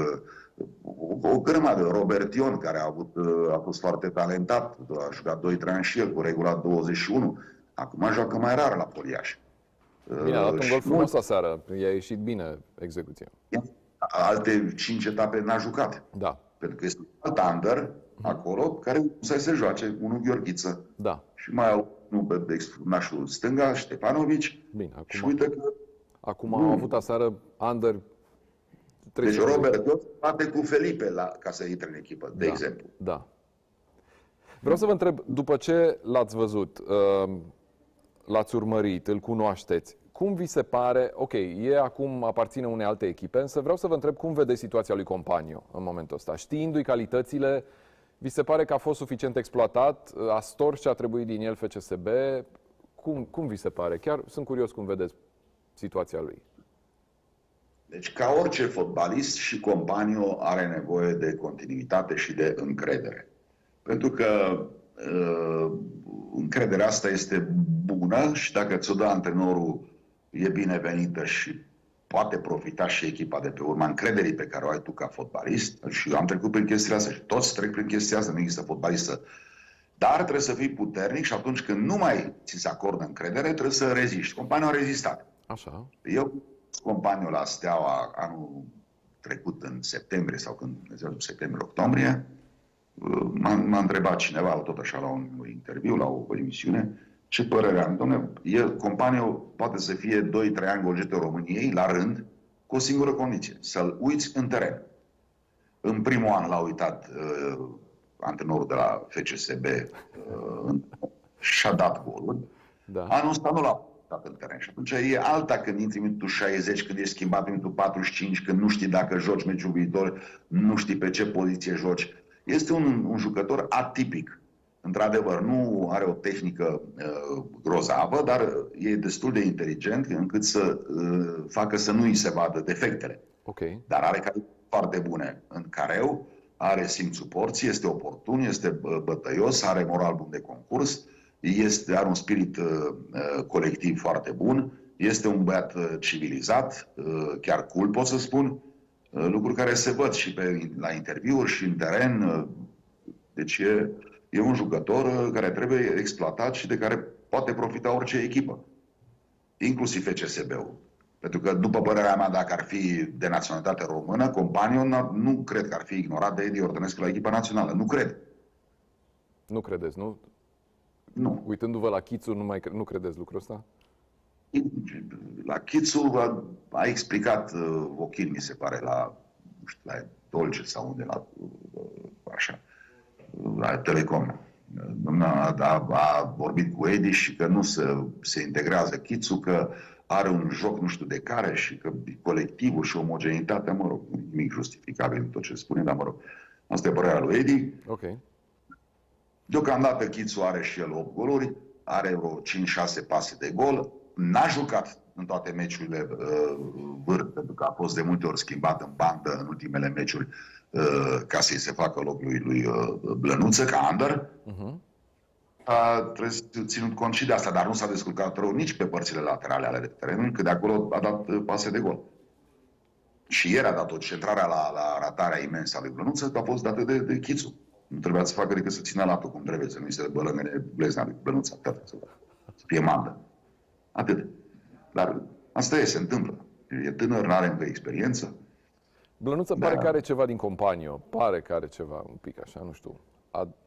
o grămadă, Robert Ion, care a, avut, a fost foarte talentat, a jucat 2-3 ani și el cu regula 21, acum joacă mai rar la Poliaș. Bine, a dat un gol frumos aseară, i-a ieșit bine execuția. Alte 5 etape n-a jucat. Da. Pentru că este alt under acolo, care să se joace, unul Gheorghiță. Da. Și mai au nu, pe nașul stânga, Ștefanovici. Bine, acum, și uite că... Acum au avut aseară under deci Robert Ios bate cu Felipe la, ca să intre în echipă, de da, exemplu. Da. Vreau să vă întreb, după ce l-ați văzut, l-ați urmărit, îl cunoașteți, cum vi se pare, ok, e acum aparține unei alte echipe, însă vreau să vă întreb cum vedeți situația lui Companio în momentul ăsta. Știindu-i calitățile, vi se pare că a fost suficient exploatat, a stors ce a trebuit din el FCSB? Cum, cum vi se pare? Chiar sunt curios cum vedeți situația lui. Deci, ca orice fotbalist, și Companio are nevoie de continuitate și de încredere. Pentru că uh, încrederea asta este bună și dacă ți-o dă antrenorul, e binevenită și poate profita și echipa de pe urma încrederii pe care o ai tu ca fotbalist. Și eu am trecut prin chestia asta și toți trec prin chestia asta, nu există fotbalistă. Dar trebuie să fii puternic și atunci când nu mai ți se acordă încredere, trebuie să reziști. Compania a rezistat. Așa. Eu, companiul la Steaua anul trecut în septembrie sau când, septembrie-octombrie, m-a, m-a întrebat cineva, tot așa, la un interviu, la o emisiune, Ce părere am? Dom'le, el, companiul poate să fie 2-3 ani golgete României la rând, cu o singură condiție, să-l uiți în teren. În primul an l-a uitat uh, antrenorul de la FCSB uh, și-a dat golul. Da. Anul ăsta nu l-a uitat în teren. Și atunci e alta când intri în minutul 60, când ești schimbat în minutul 45, când nu știi dacă joci meciul viitor, nu știi pe ce poziție joci. Este un, un jucător atipic. Într-adevăr, nu are o tehnică uh, grozavă, dar e destul de inteligent încât să uh, facă să nu îi se vadă defectele. Okay. Dar are care foarte bune în careu, are simțul porții, este oportun, este bătăios, are moral bun de concurs, este, are un spirit uh, uh, colectiv foarte bun, este un băiat uh, civilizat, uh, chiar cool pot să spun, uh, lucruri care se văd și pe, la interviuri și în teren. Uh, deci e, e un jucător uh, care trebuie exploatat și de care poate profita orice echipă, inclusiv FCSB-ul. Pentru că, după părerea mea, dacă ar fi de naționalitate română, companiul nu cred că ar fi ignorat de Edi Ordănescu la echipa națională. Nu cred. Nu credeți, nu? Nu. Uitându-vă la Chițu, nu, mai, nu credeți lucrul ăsta? La Chițu a, a explicat uh, Ochil, mi se pare, la, nu știu, la Dolce sau unde, la, uh, așa, la Telecom. A, a, a vorbit cu Edi și că nu se, se integrează Chițu, că are un joc nu știu de care și că colectivul și omogenitatea, mă rog, nimic justificabil tot ce spune, dar mă rog, asta e părerea lui Edi. Ok. Deocamdată Chițu are și el 8 goluri, are vreo 5-6 pase de gol, n-a jucat în toate meciurile uh, vârf, pentru că a fost de multe ori schimbat în bandă în ultimele meciuri uh, ca să-i se facă loc lui, lui uh, Blănuță, ca under. Uh-huh a, trebuie ținut cont și de asta, dar nu s-a descurcat rău nici pe părțile laterale ale terenului, că de acolo a dat uh, pase de gol. Și ieri a dat o centrarea la, la ratarea imensă a lui Blănuță, că a fost dată de, de Chițu. Nu trebuia să facă decât să țină latul cum trebuie, să nu-i se bălămene blezna lui Blănuță, atât, să, să fie mandă. Atât. Dar asta e, se întâmplă. E tânăr, nu are încă experiență. Blănuță pare da. că are ceva din companie, pare că are ceva un pic așa, nu știu.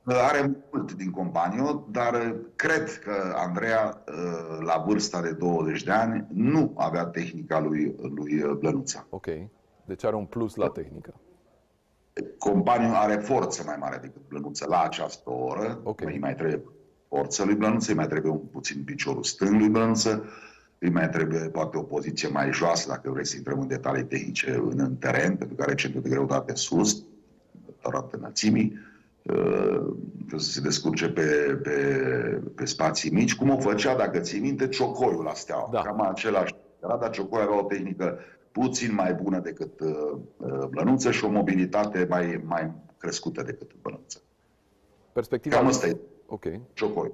Are mult din companiu, dar cred că Andreea, uh, la vârsta de 20 de ani, nu avea tehnica lui, lui Blănuța. Ok. Deci are un plus la tehnică. Companiu are forță mai mare decât Blănuță la această oră. Okay. Îi mai trebuie forță lui Blănuță, îi mai trebuie un puțin piciorul stâng lui Blănuță, îi mai trebuie poate o poziție mai joasă, dacă vrei să intrăm în detalii tehnice în, în teren, pentru că are centru de greutate sus, datorată înălțimii să se descurce pe, pe, pe spații mici, cum o făcea, dacă ții minte, Ciocoiul la Steaua. Da. Cam același era, dar Ciocoi avea o tehnică puțin mai bună decât uh, uh, Blănuță și o mobilitate mai, mai crescută decât Blănuță. Perspectiva Cam asta e Ok. Ciocoi.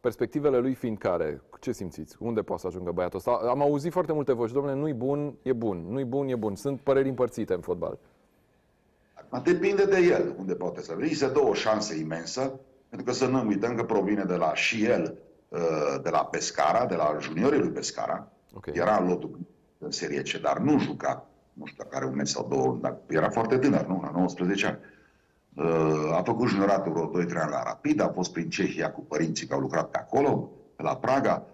Perspectivele lui fiind care? Ce simțiți? Unde poate să ajungă băiatul ăsta? Am auzit foarte multe voci, domnule, nu-i bun, e bun, nu-i bun, e bun. Sunt păreri împărțite în fotbal. Depinde de el unde poate să Îi se dă o șansă imensă, pentru că să nu uităm că provine de la și el, uh, de la Pescara, de la juniorii lui Pescara. Okay. Era în lotul în serie C, dar nu juca, nu știu dacă are un sau două, dar era foarte tânăr, nu? La 19 ani. Uh, a făcut junioratul vreo 2-3 ani la Rapid, a fost prin Cehia cu părinții care au lucrat pe acolo, la Praga.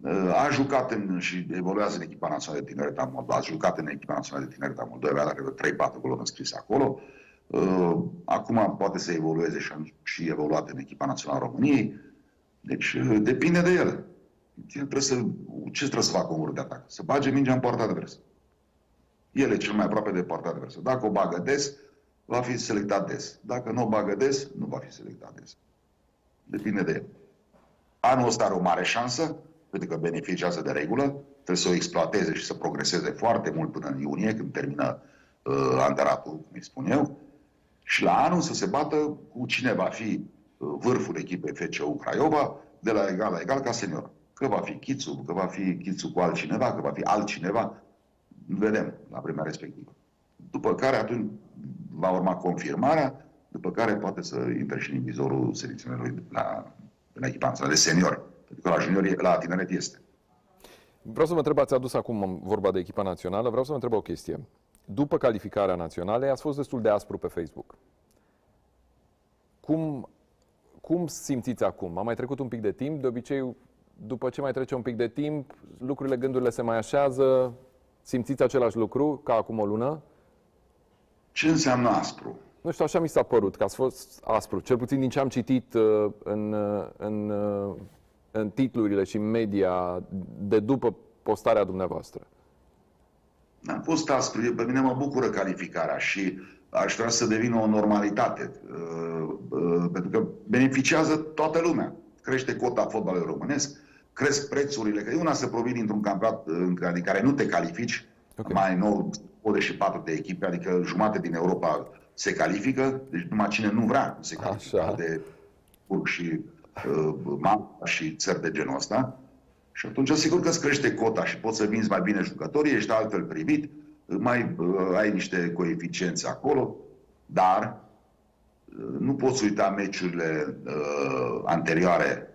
Uh, a jucat în, și evoluează în echipa națională de tineret a Moldova, a jucat în echipa națională de tineret a Moldova, are 3-4 goluri înscrise acolo. Uh, acum poate să evolueze și, și evoluat în echipa națională a României. Deci uh, depinde de el. El trebuie să, ce trebuie să facă un de atac? Să bage mingea în poarta adversă. El e cel mai aproape de poarta adversă. Dacă o bagă des, va fi selectat des. Dacă nu o bagă des, nu va fi selectat des. Depinde de el. Anul ăsta are o mare șansă, pentru că beneficiază de regulă, trebuie să o exploateze și să progreseze foarte mult până în iunie, când termină uh, anteratul, cum îi spun eu, și la anul să se bată cu cine va fi uh, vârful echipei FCU Craiova de la egal la egal ca senior. Că va fi Chițu, că va fi Chițu cu altcineva, că va fi altcineva, vedem la vremea respectivă. După care atunci va urma confirmarea, după care poate să intre și în vizorul selecționerului la, la echipa de seniori. Pentru că la juniori, la tineret este. Vreau să vă întreb, ați adus acum vorba de echipa națională, vreau să vă întreb o chestie după calificarea națională, ați fost destul de aspru pe Facebook. Cum, cum simțiți acum? A mai trecut un pic de timp, de obicei după ce mai trece un pic de timp, lucrurile, gândurile se mai așează, simțiți același lucru ca acum o lună? Ce înseamnă aspru? Nu știu, așa mi s-a părut că ați fost aspru, cel puțin din ce am citit uh, în, uh, în, uh, în titlurile și în media de după postarea dumneavoastră. Am fost aspru, pe mine mă bucură calificarea și aș vrea să devină o normalitate, pentru că beneficiază toată lumea. Crește cota fotbalului românesc, cresc prețurile, că e una să provii dintr-un campionat în care nu te califici, okay. mai nou 24 de echipe, adică jumate din Europa se califică, deci numai cine nu vrea se califică Așa. de Burg și uh, Malta și țări de genul ăsta. Și atunci, sigur că îți crește cota și poți să vinzi mai bine jucătorii, ești altfel privit, mai uh, ai niște coeficiențe acolo, dar uh, nu poți uita meciurile uh, anterioare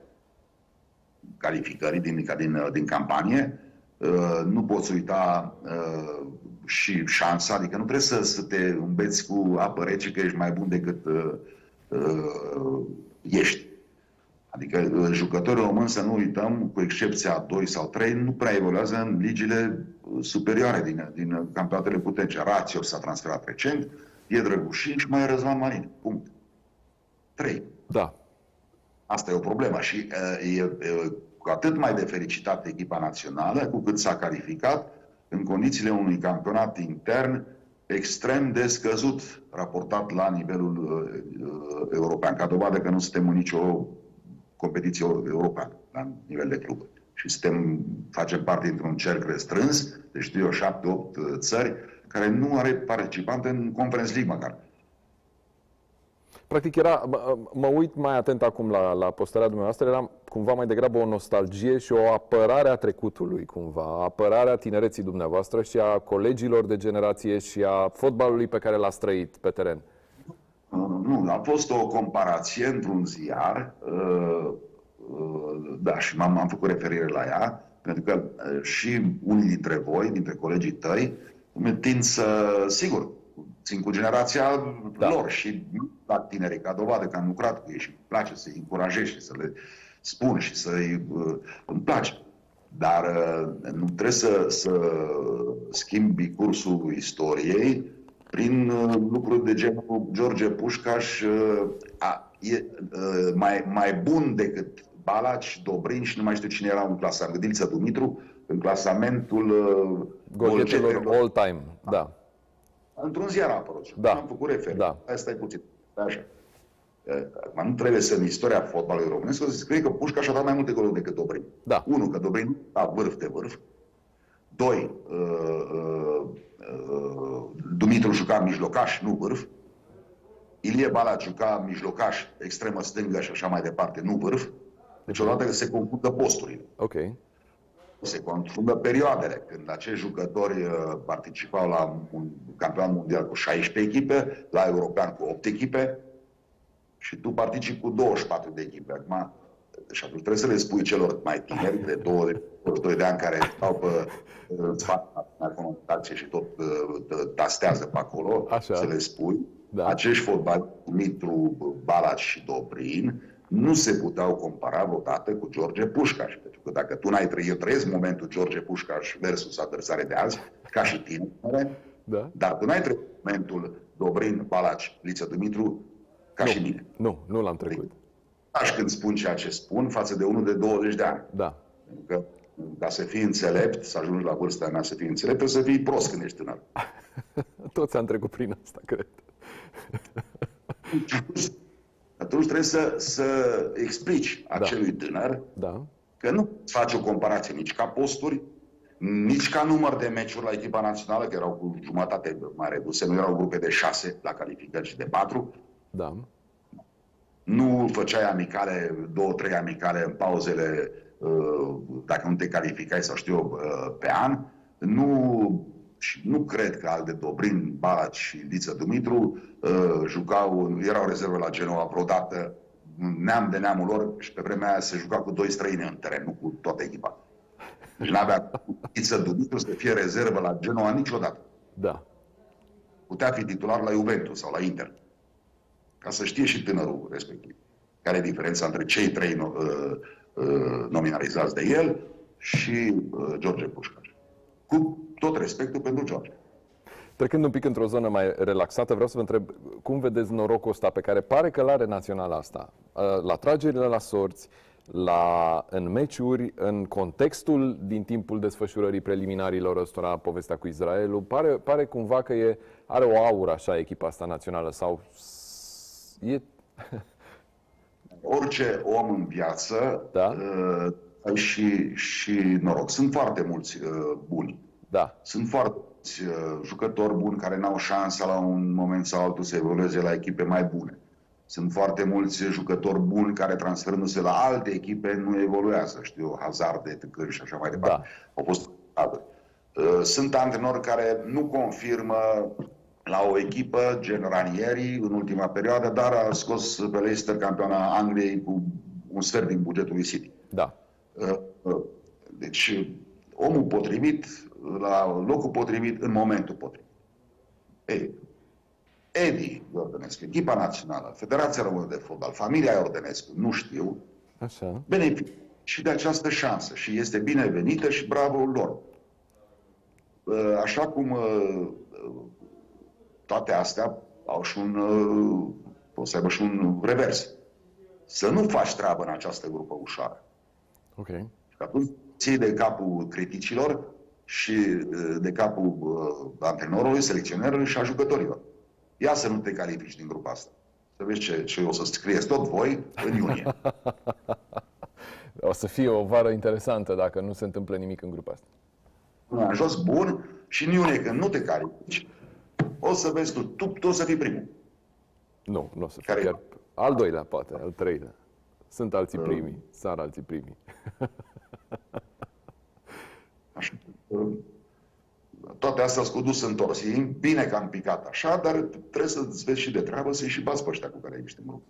calificării din, din, uh, din campanie, uh, nu poți uita uh, și șansa, adică nu trebuie să, să te îmbeți cu apă rece că ești mai bun decât uh, uh, ești. Adică uh, jucătorii români, să nu uităm, cu excepția 2 sau 3, nu prea evoluează în ligile uh, superioare din, din campionatele puternice. Rațior s-a transferat recent, e Drăgușin și mai e Răzvan Marin. Punct. 3. Da. Asta e o problemă și uh, e, e cu atât mai de felicitat echipa națională, cu cât s-a calificat în condițiile unui campionat intern extrem de scăzut raportat la nivelul uh, uh, european, ca dovadă că nu suntem în nicio competiție europeană la nivel de club. Și suntem, facem parte dintr-un cerc restrâns, deci știu eu, șapte-opt uh, țări, care nu are participante în Conference League măcar. Practic era, mă uit mai atent acum la, la postarea dumneavoastră, era cumva mai degrabă o nostalgie și o apărare a trecutului cumva, apărarea tinereții dumneavoastră și a colegilor de generație și a fotbalului pe care l-ați trăit pe teren. Nu, a fost o comparație într-un ziar, uh, uh, da, și m-am, am făcut referire la ea, pentru că uh, și unii dintre voi, dintre colegii tăi, tind să, sigur, țin cu generația da. lor și la tinerii ca dovadă că am lucrat cu ei și îmi place să-i încurajez și să le spun și să-i... Uh, îmi place. Dar uh, nu trebuie să, să schimbi cursul istoriei prin uh, lucruri de genul George Pușcaș a, e mai, mai bun decât Balaci, Dobrin și nu mai știu cine era în clasa, Gâdilță Dumitru, în clasamentul golgetelor all time, da. Într-un ziar a apărut. Da. Am făcut refer. Da. Asta e puțin. Așa. Acum nu trebuie să în istoria fotbalului românesc să se scrie că Pușca și-a dat mai multe goluri decât Dobrin. Da. Unu, că Dobrin a vârf de vârf. Doi, uh, uh, uh, Dumitru juca mijlocaș, nu vârf. Ilie Bala juca mijlocaș, extremă stângă și așa mai departe, nu vârf. Deci odată se confundă posturile. Ok se confundă perioadele, când acești jucători uh, participau la un campionat mondial cu 16 echipe, la european cu 8 echipe și tu participi cu 24 de echipe. Acum, și atunci trebuie să le spui celor mai tineri, de 22 de ani, care stau pe spate la conotație și tot uh, tastează pe acolo, Așa. să le spui, da. acești fotbali, Mitru, Balaci și Dobrin, nu se puteau compara vreodată cu George Pușcaș. Pentru că dacă tu n-ai trăit, eu trăiesc momentul George Pușcaș versus adversare de azi, ca și tine, da. dar tu n-ai trăit momentul Dobrin, Balaci, Liță Dumitru, ca nu, și mine. Nu, nu l-am trecut. Aș când spun ceea ce spun față de unul de 20 de ani. Da. Pentru că ca să fii înțelept, să ajungi la vârsta mea să fii înțelept, trebuie să fii prost când ești tânăr. Toți am trecut prin asta, cred. Atunci trebuie să, să explici da. acelui da. tânăr da. că nu faci o comparație nici ca posturi, nici ca număr de meciuri la echipa națională, că erau cu jumătate mai reduse, nu erau grupe de șase la calificări și de patru. Da. Nu făceai amicale, două, trei amicale în pauzele, uh, dacă nu te calificai sau știu eu, uh, pe an. Nu și nu cred că al de Dobrin, Balaci și Liță Dumitru uh, jucau, erau rezerve la Genova vreodată, neam de neamul lor și pe vremea aia se juca cu doi străini în teren, nu cu toată echipa. Deci n-avea Liță Dumitru să fie rezervă la Genova niciodată. Da. Putea fi titular la Juventus sau la Inter. Ca să știe și tânărul respectiv. care e diferența între cei trei uh, uh, nominalizați de el și uh, George Pușcaș. Cu tot respectul pentru George. Trecând un pic într-o zonă mai relaxată, vreau să vă întreb cum vedeți norocul ăsta pe care pare că l-are naționala asta, uh, la tragerile la sorți, la, în meciuri, în contextul din timpul desfășurării preliminarilor ăstora, povestea cu Israelul, pare, pare cumva că e, are o aură așa echipa asta națională sau e... Orice om în viață da? uh, și, și noroc. Sunt foarte mulți uh, buni. Da. Sunt foarte mulți uh, jucători buni care n-au șansa la un moment sau altul să evolueze la echipe mai bune. Sunt foarte mulți jucători buni care transferându-se la alte echipe nu evoluează, știu, Hazard, de tâcări și așa mai departe. Da. Au fost uh, sunt antrenori care nu confirmă la o echipă, gen Ranieri, în ultima perioadă, dar a scos pe Leicester campioana Angliei cu un sfert din bugetul lui City. Da. Uh, deci, omul potrivit, la locul potrivit, în momentul potrivit. Ei, Edi Iordănescu, echipa națională, Federația Română de Fotbal, familia Iordănescu, nu știu, Așa. beneficiă și de această șansă și este binevenită și bravo lor. Uh, așa cum uh, toate astea au și un, uh, pot să aibă și un revers. Să nu faci treabă în această grupă ușoară. Ok. Și atunci ții de capul criticilor și de capul antrenorului, selecționerului și a jucătorilor. Ia să nu te califici din grupa asta. Să vezi ce, ce o să scrieți tot voi în iunie. o să fie o vară interesantă dacă nu se întâmplă nimic în grupa asta. În jos bun și în iunie când nu te califici, o să vezi tu, tu, tu o să fii primul. Nu, nu o să fii Care chiar al doilea, poate, al treilea. Sunt alții uh. primii, sar alții primii. Așa toate astea sunt cu dus întors. E bine că am picat așa, dar trebuie să-ți vezi și de treabă să-i și bați pe ăștia cu care ești în grup.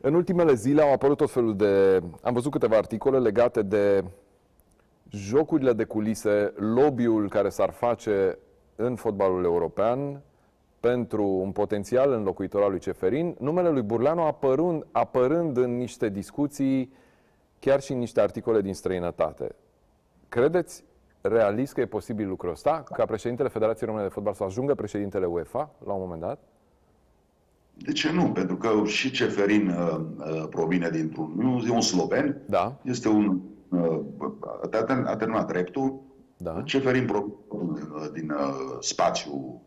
În ultimele zile au apărut tot felul de... Am văzut câteva articole legate de jocurile de culise, lobby-ul care s-ar face în fotbalul european pentru un potențial înlocuitor al lui Ceferin, numele lui Burleanu apărând, apărând în niște discuții, chiar și în niște articole din străinătate. Credeți realist că e posibil lucrul ăsta, ca președintele Federației Române de Fotbal să ajungă președintele UEFA la un moment dat? De ce nu? Pentru că și Ceferin uh, uh, provine dintr-un... Nu, e un sloven. Da. Este un... Uh, a terminat dreptul. Da. Ceferin provine uh, din uh, spațiu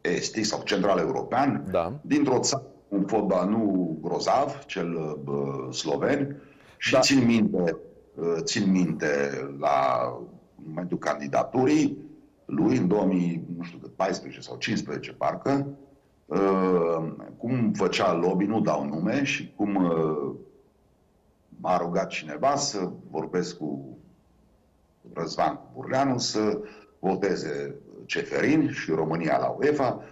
estic sau central european. Da. Dintr-o țară, un fotbal nu grozav, cel uh, sloven. Și da. țin minte, uh, țin minte la în momentul candidaturii lui în 2014 sau 15 parcă, uh, cum făcea lobby, nu dau nume, și cum uh, m-a rugat cineva să vorbesc cu Răzvan Burleanu să voteze Ceferin și România la UEFA.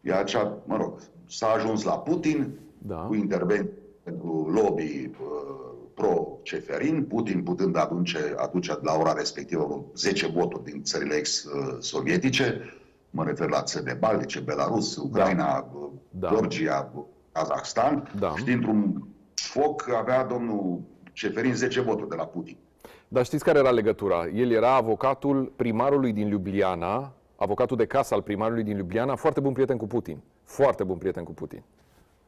E acea, mă rog, s-a ajuns la Putin da. cu intervenții pentru lobby uh, pro-Ceferin, Putin putând aduce, aduce la ora respectivă 10 voturi din țările ex-sovietice, mă refer la țări de Baltice, Belarus, Ucraina, da. Georgia, Kazahstan, da. și dintr-un foc avea domnul Ceferin 10 voturi de la Putin. Dar știți care era legătura? El era avocatul primarului din Ljubljana, avocatul de casă al primarului din Ljubljana, foarte bun prieten cu Putin. Foarte bun prieten cu Putin.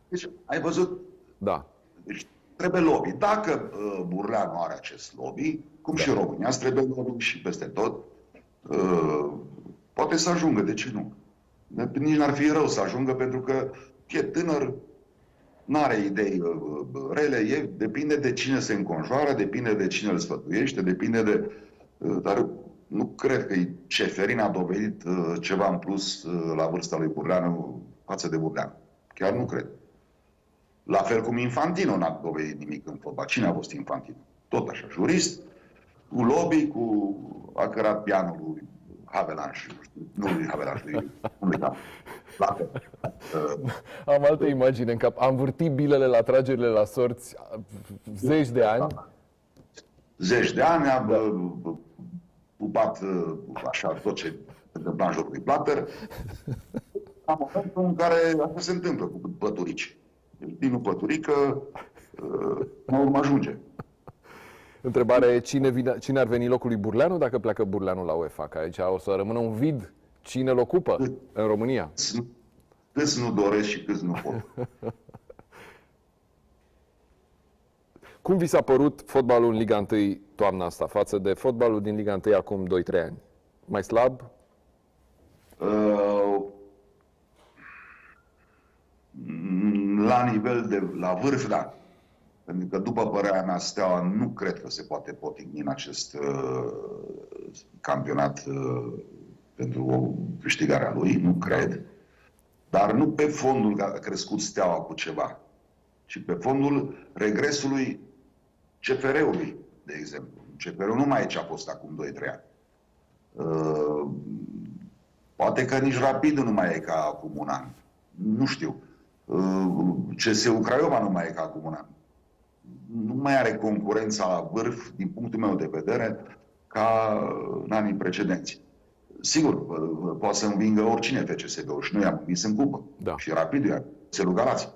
Deci, ai văzut? Da. Deci, trebuie lobby. Dacă uh, Burleanu are acest lobby, cum da. și România, trebuie lobby și peste tot, uh, poate să ajungă, de ce nu? Nici n-ar fi rău să ajungă, pentru că e tânăr, nu are idei uh, uh, rele, e, depinde de cine se înconjoară, depinde de cine îl sfătuiește, depinde de... Uh, dar nu cred că Ceferin a dovedit uh, ceva în plus uh, la vârsta lui Burleanu față de Burleanu. Chiar nu cred. La fel cum Infantino n-a dovedit nimic în fotbal. Cine a fost Infantino? Tot așa, jurist, cu lobby, cu a cărat pianul lui Havelanș, nu lui Havelanș, lui, lui da. La fel. Am altă imagine în cap. Am vârtit bilele la tragerile la sorți zeci de ani. Zeci de ani, am da. pupat așa tot ce se întâmpla în jurul lui Plater. Am momentul în care asta se întâmplă cu păturici. Dinu Păturică nu urmă ajunge. Întrebarea e cine, vine, cine ar veni locul lui Burleanu dacă pleacă Burleanu la UEFA? Că aici o să rămână un vid. Cine îl ocupă în România? Câți nu doresc și câți nu pot. Cum vi s-a părut fotbalul în Liga 1 toamna asta față de fotbalul din Liga 1 acum 2-3 ani? Mai slab? Uh, la nivel de, la vârf, da. Pentru că, după părerea mea, Steaua nu cred că se poate potigni în acest uh, campionat uh, pentru câștigarea lui, nu cred. Dar nu pe fondul că a crescut Steaua cu ceva, ci pe fondul regresului CFR-ului, de exemplu. CFR-ul nu mai e ce a fost acum 2-3 ani. Uh, poate că nici rapidul nu mai e ca acum un an. Nu știu. Uh, CSU Craiova nu mai e ca acum un an. Nu mai are concurența la vârf, din punctul meu de vedere, ca în anii precedenți. Sigur, uh, poate să învingă oricine FCSB-ul și noi am învins în cupă. Da. Și rapidul i-a Galații.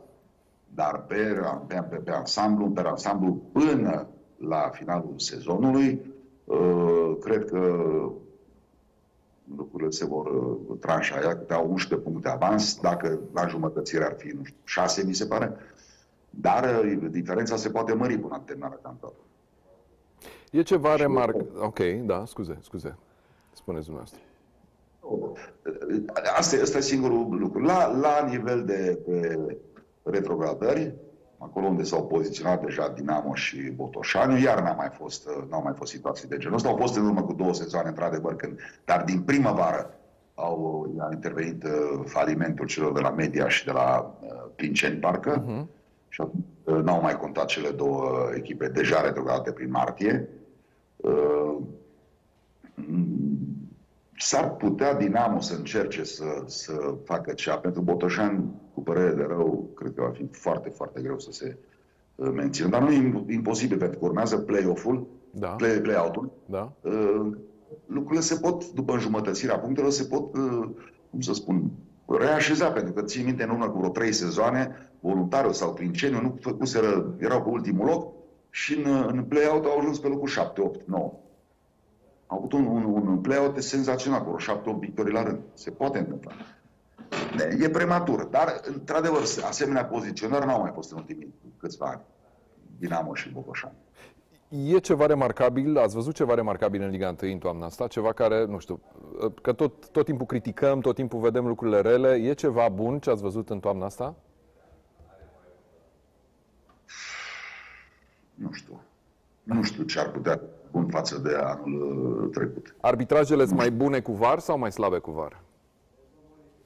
Dar pe, pe, pe, pe ansamblu, pe ansamblu, până la finalul sezonului, uh, cred că lucrurile se vor uh, tranșa. Ea câtea 11 puncte avans, dacă la jumătățire ar fi, nu știu, 6, mi se pare. Dar uh, diferența se poate mări până la terminarea campionatului. E ceva remarc... Ok, da, scuze, scuze. Spuneți dumneavoastră. Asta, asta e singurul lucru. La, la nivel de, de retrogradări, acolo unde s-au poziționat deja Dinamo și Botoșaniu, iar n-a mai fost, n-au mai fost situații de genul ăsta. Au fost în urmă cu două sezoane, într-adevăr, când, dar din primăvară au a intervenit uh, falimentul celor de la Media și de la uh, Clinceni, parcă, uh-huh. și uh, n-au mai contat cele două echipe deja retrogradate prin martie. Uh, S-ar putea Dinamo să încerce să, să facă cea. Pentru Botoșani, cu părere de rău, cred că va fi foarte, foarte greu să se uh, mențină. Dar nu e imposibil, pentru că urmează play-off-ul, da. play, play-out-ul. Da. Uh, lucrurile se pot, după înjumătățirea punctelor, se pot, uh, cum să spun, reașeza, pentru că țin minte în urmă cu vreo trei sezoane, voluntariu sau Trinceniu nu făcuseră, erau pe ultimul loc și în, în play-out au ajuns pe locul 7, 8, 9 au avut un, un, un play-out senzațional, cu 7-8 victorii la rând. Se poate întâmpla. E prematur, dar, într-adevăr, asemenea poziționări n-au mai fost în ultimii câțiva ani. Dinamo și Bocoșani. E ceva remarcabil, ați văzut ceva remarcabil în Liga 1 în toamna asta, ceva care, nu știu, că tot, tot timpul criticăm, tot timpul vedem lucrurile rele, e ceva bun ce ați văzut în toamna asta? Nu știu. Nu știu ce ar putea bun față de anul uh, trecut. Arbitrajele sunt mai bune cu VAR sau mai slabe cu VAR?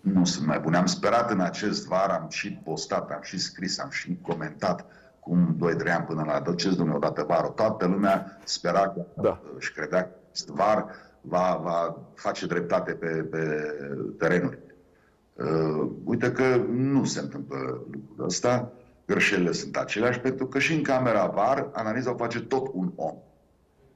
Nu sunt mai bune. Am sperat în acest VAR, am și postat, am și scris, am și comentat cum 2-3 ani până la dăcesc dumneavoastră odată VAR. Toată lumea spera că da. și credea că VAR va, va face dreptate pe, pe terenuri. Uh, uite că nu se întâmplă lucrul ăsta. Greșelile sunt aceleași, pentru că și în camera VAR analiza o face tot un om.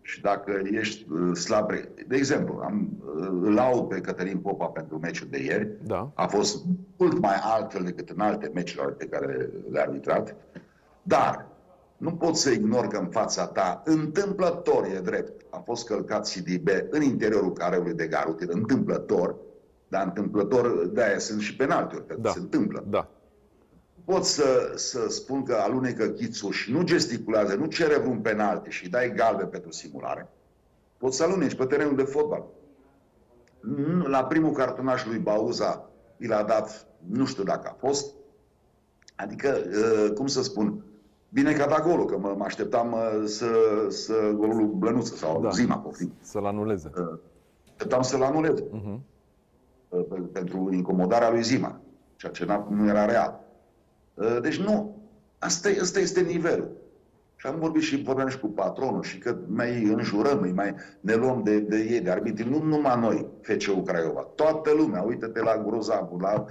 Și dacă ești uh, slab... De exemplu, am, uh, îl laud pe Cătălin Popa pentru meciul de ieri. Da. A fost mult mai altfel decât în alte meciuri pe care le-a arbitrat. Dar nu pot să ignor că în fața ta, întâmplător, e drept, a fost călcat CDB în interiorul careului de garutil, întâmplător, dar întâmplător, de-aia sunt și penaltiuri, pentru da. că se întâmplă. Da pot să, să spun că alunecă Chițu și nu gesticulează, nu cere vreun penalti și dai galbe pentru simulare, poți să aluneci pe terenul de fotbal. La primul cartonaș lui Bauza i l-a dat, nu știu dacă a fost, adică, ă, cum să spun, bine că a dat golul, că mă, mă așteptam ă, să, să golul lui Blănuță sau da. Zima, poftim. Să-l anuleze. Ă, așteptam să-l anuleze. Uh-huh. Pentru incomodarea lui Zima, ceea ce nu era real. Uh, deci nu, asta, asta este nivelul. Și am vorbit și vorbeam și cu patronul și că mai înjurăm, îi mai ne luăm de, de ei, de arbitri. Nu numai noi, FCU Craiova. Toată lumea, uite-te la Grozavu, la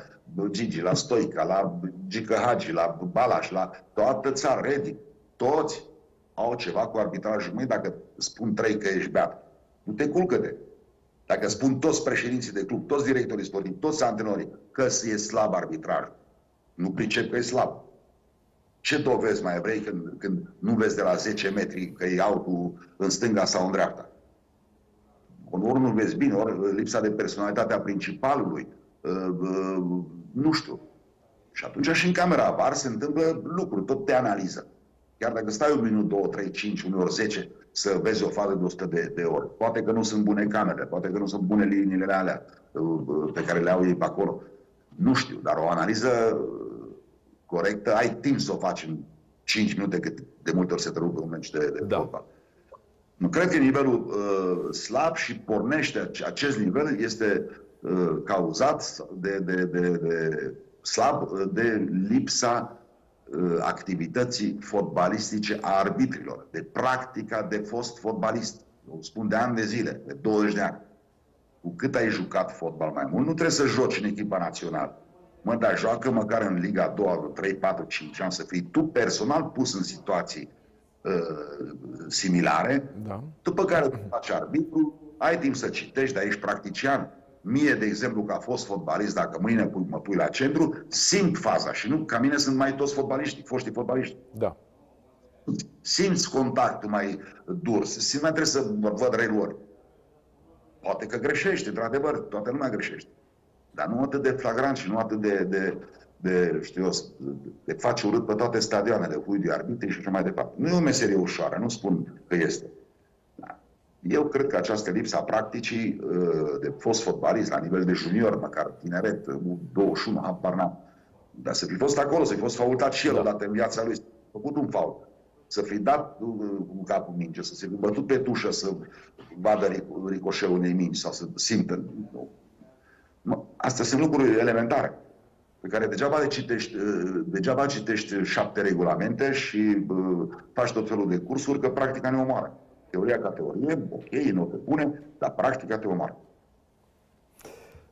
Gigi, la Stoica, la Gică Hagi, la Balaș, la toată țara, Redi. Toți au ceva cu arbitrajul. Măi, dacă spun trei că ești beat, nu te culcă-te. Dacă spun toți președinții de club, toți directorii sportivi, toți antrenorii că e slab arbitrajul, nu pricep că e slab. Ce dovezi mai vrei când, când nu vezi de la 10 metri că e autul în stânga sau în dreapta? Ori nu vezi bine, ori lipsa de personalitate a principalului, uh, uh, nu știu. Și atunci și în camera VAR se întâmplă lucruri, tot te analiză. Chiar dacă stai un minut, două, trei, cinci, uneori zece, să vezi o fază de 100 de, de ori. Poate că nu sunt bune camere, poate că nu sunt bune liniile alea uh, pe care le au ei pe acolo. Nu știu, dar o analiză corectă, ai timp să o faci în 5 minute, cât de multe ori se te rupe un meci de, de da. fotbal. Nu cred că nivelul uh, slab și pornește acest nivel este uh, cauzat de, de, de, de slab uh, de lipsa uh, activității fotbalistice a arbitrilor, de practica de fost fotbalist. O spun de ani de zile, de 20 de ani. Cu cât ai jucat fotbal mai mult, nu trebuie să joci în echipa națională. Mă, dar joacă măcar în Liga 2, 3, 4, 5 ani să fii tu personal pus în situații uh, similare, da. după care tu faci arbitru, ai timp să citești, dar ești practician. Mie, de exemplu, că a fost fotbalist, dacă mâine pui, mă pui la centru, simt faza și nu, ca mine sunt mai toți fotbaliști, foștii fotbaliști. Da. Simți contactul mai dur, simți mai trebuie să văd relori. Poate că greșești, într-adevăr, toată lumea greșește. Dar nu atât de flagrant și nu atât de, de, de știu eu, de face urât pe toate stadioanele, cu de arbitri și așa mai departe. Nu e o meserie ușoară, nu spun că este. Da. Eu cred că această lipsă a practicii uh, de fost fotbalist la nivel de junior, măcar tineret, 21, habar n-am, dar să fi fost acolo, să fi fost faultat și el da. odată în viața lui, să fi făcut un fault, să fi dat uh, cu capul minge, să se fi bătut pe tușă, să vadă ricoșeul unei mingi sau să simtă Astea sunt lucruri elementare pe care degeaba le citești, uh, degeaba citești șapte regulamente și uh, faci tot felul de cursuri, că practica ne omoară. Teoria ca teorie, ok, nu te pune, dar practica te omoară.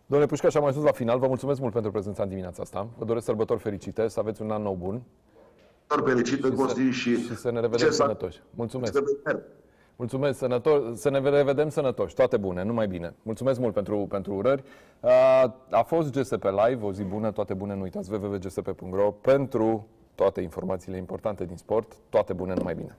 Domnule Pușcaș, am ajuns la final. Vă mulțumesc mult pentru prezența în dimineața asta. Vă doresc sărbători fericite, să aveți un an nou bun. Sărbători fericite, Costi, și, și să ne revedem sănătoși. Mulțumesc. Mulțumesc, sănător, să ne revedem sănătoși, toate bune, numai bine. Mulțumesc mult pentru, pentru urări. A fost GSP Live, o zi bună, toate bune, nu uitați www.gsp.ro pentru toate informațiile importante din sport, toate bune, numai bine.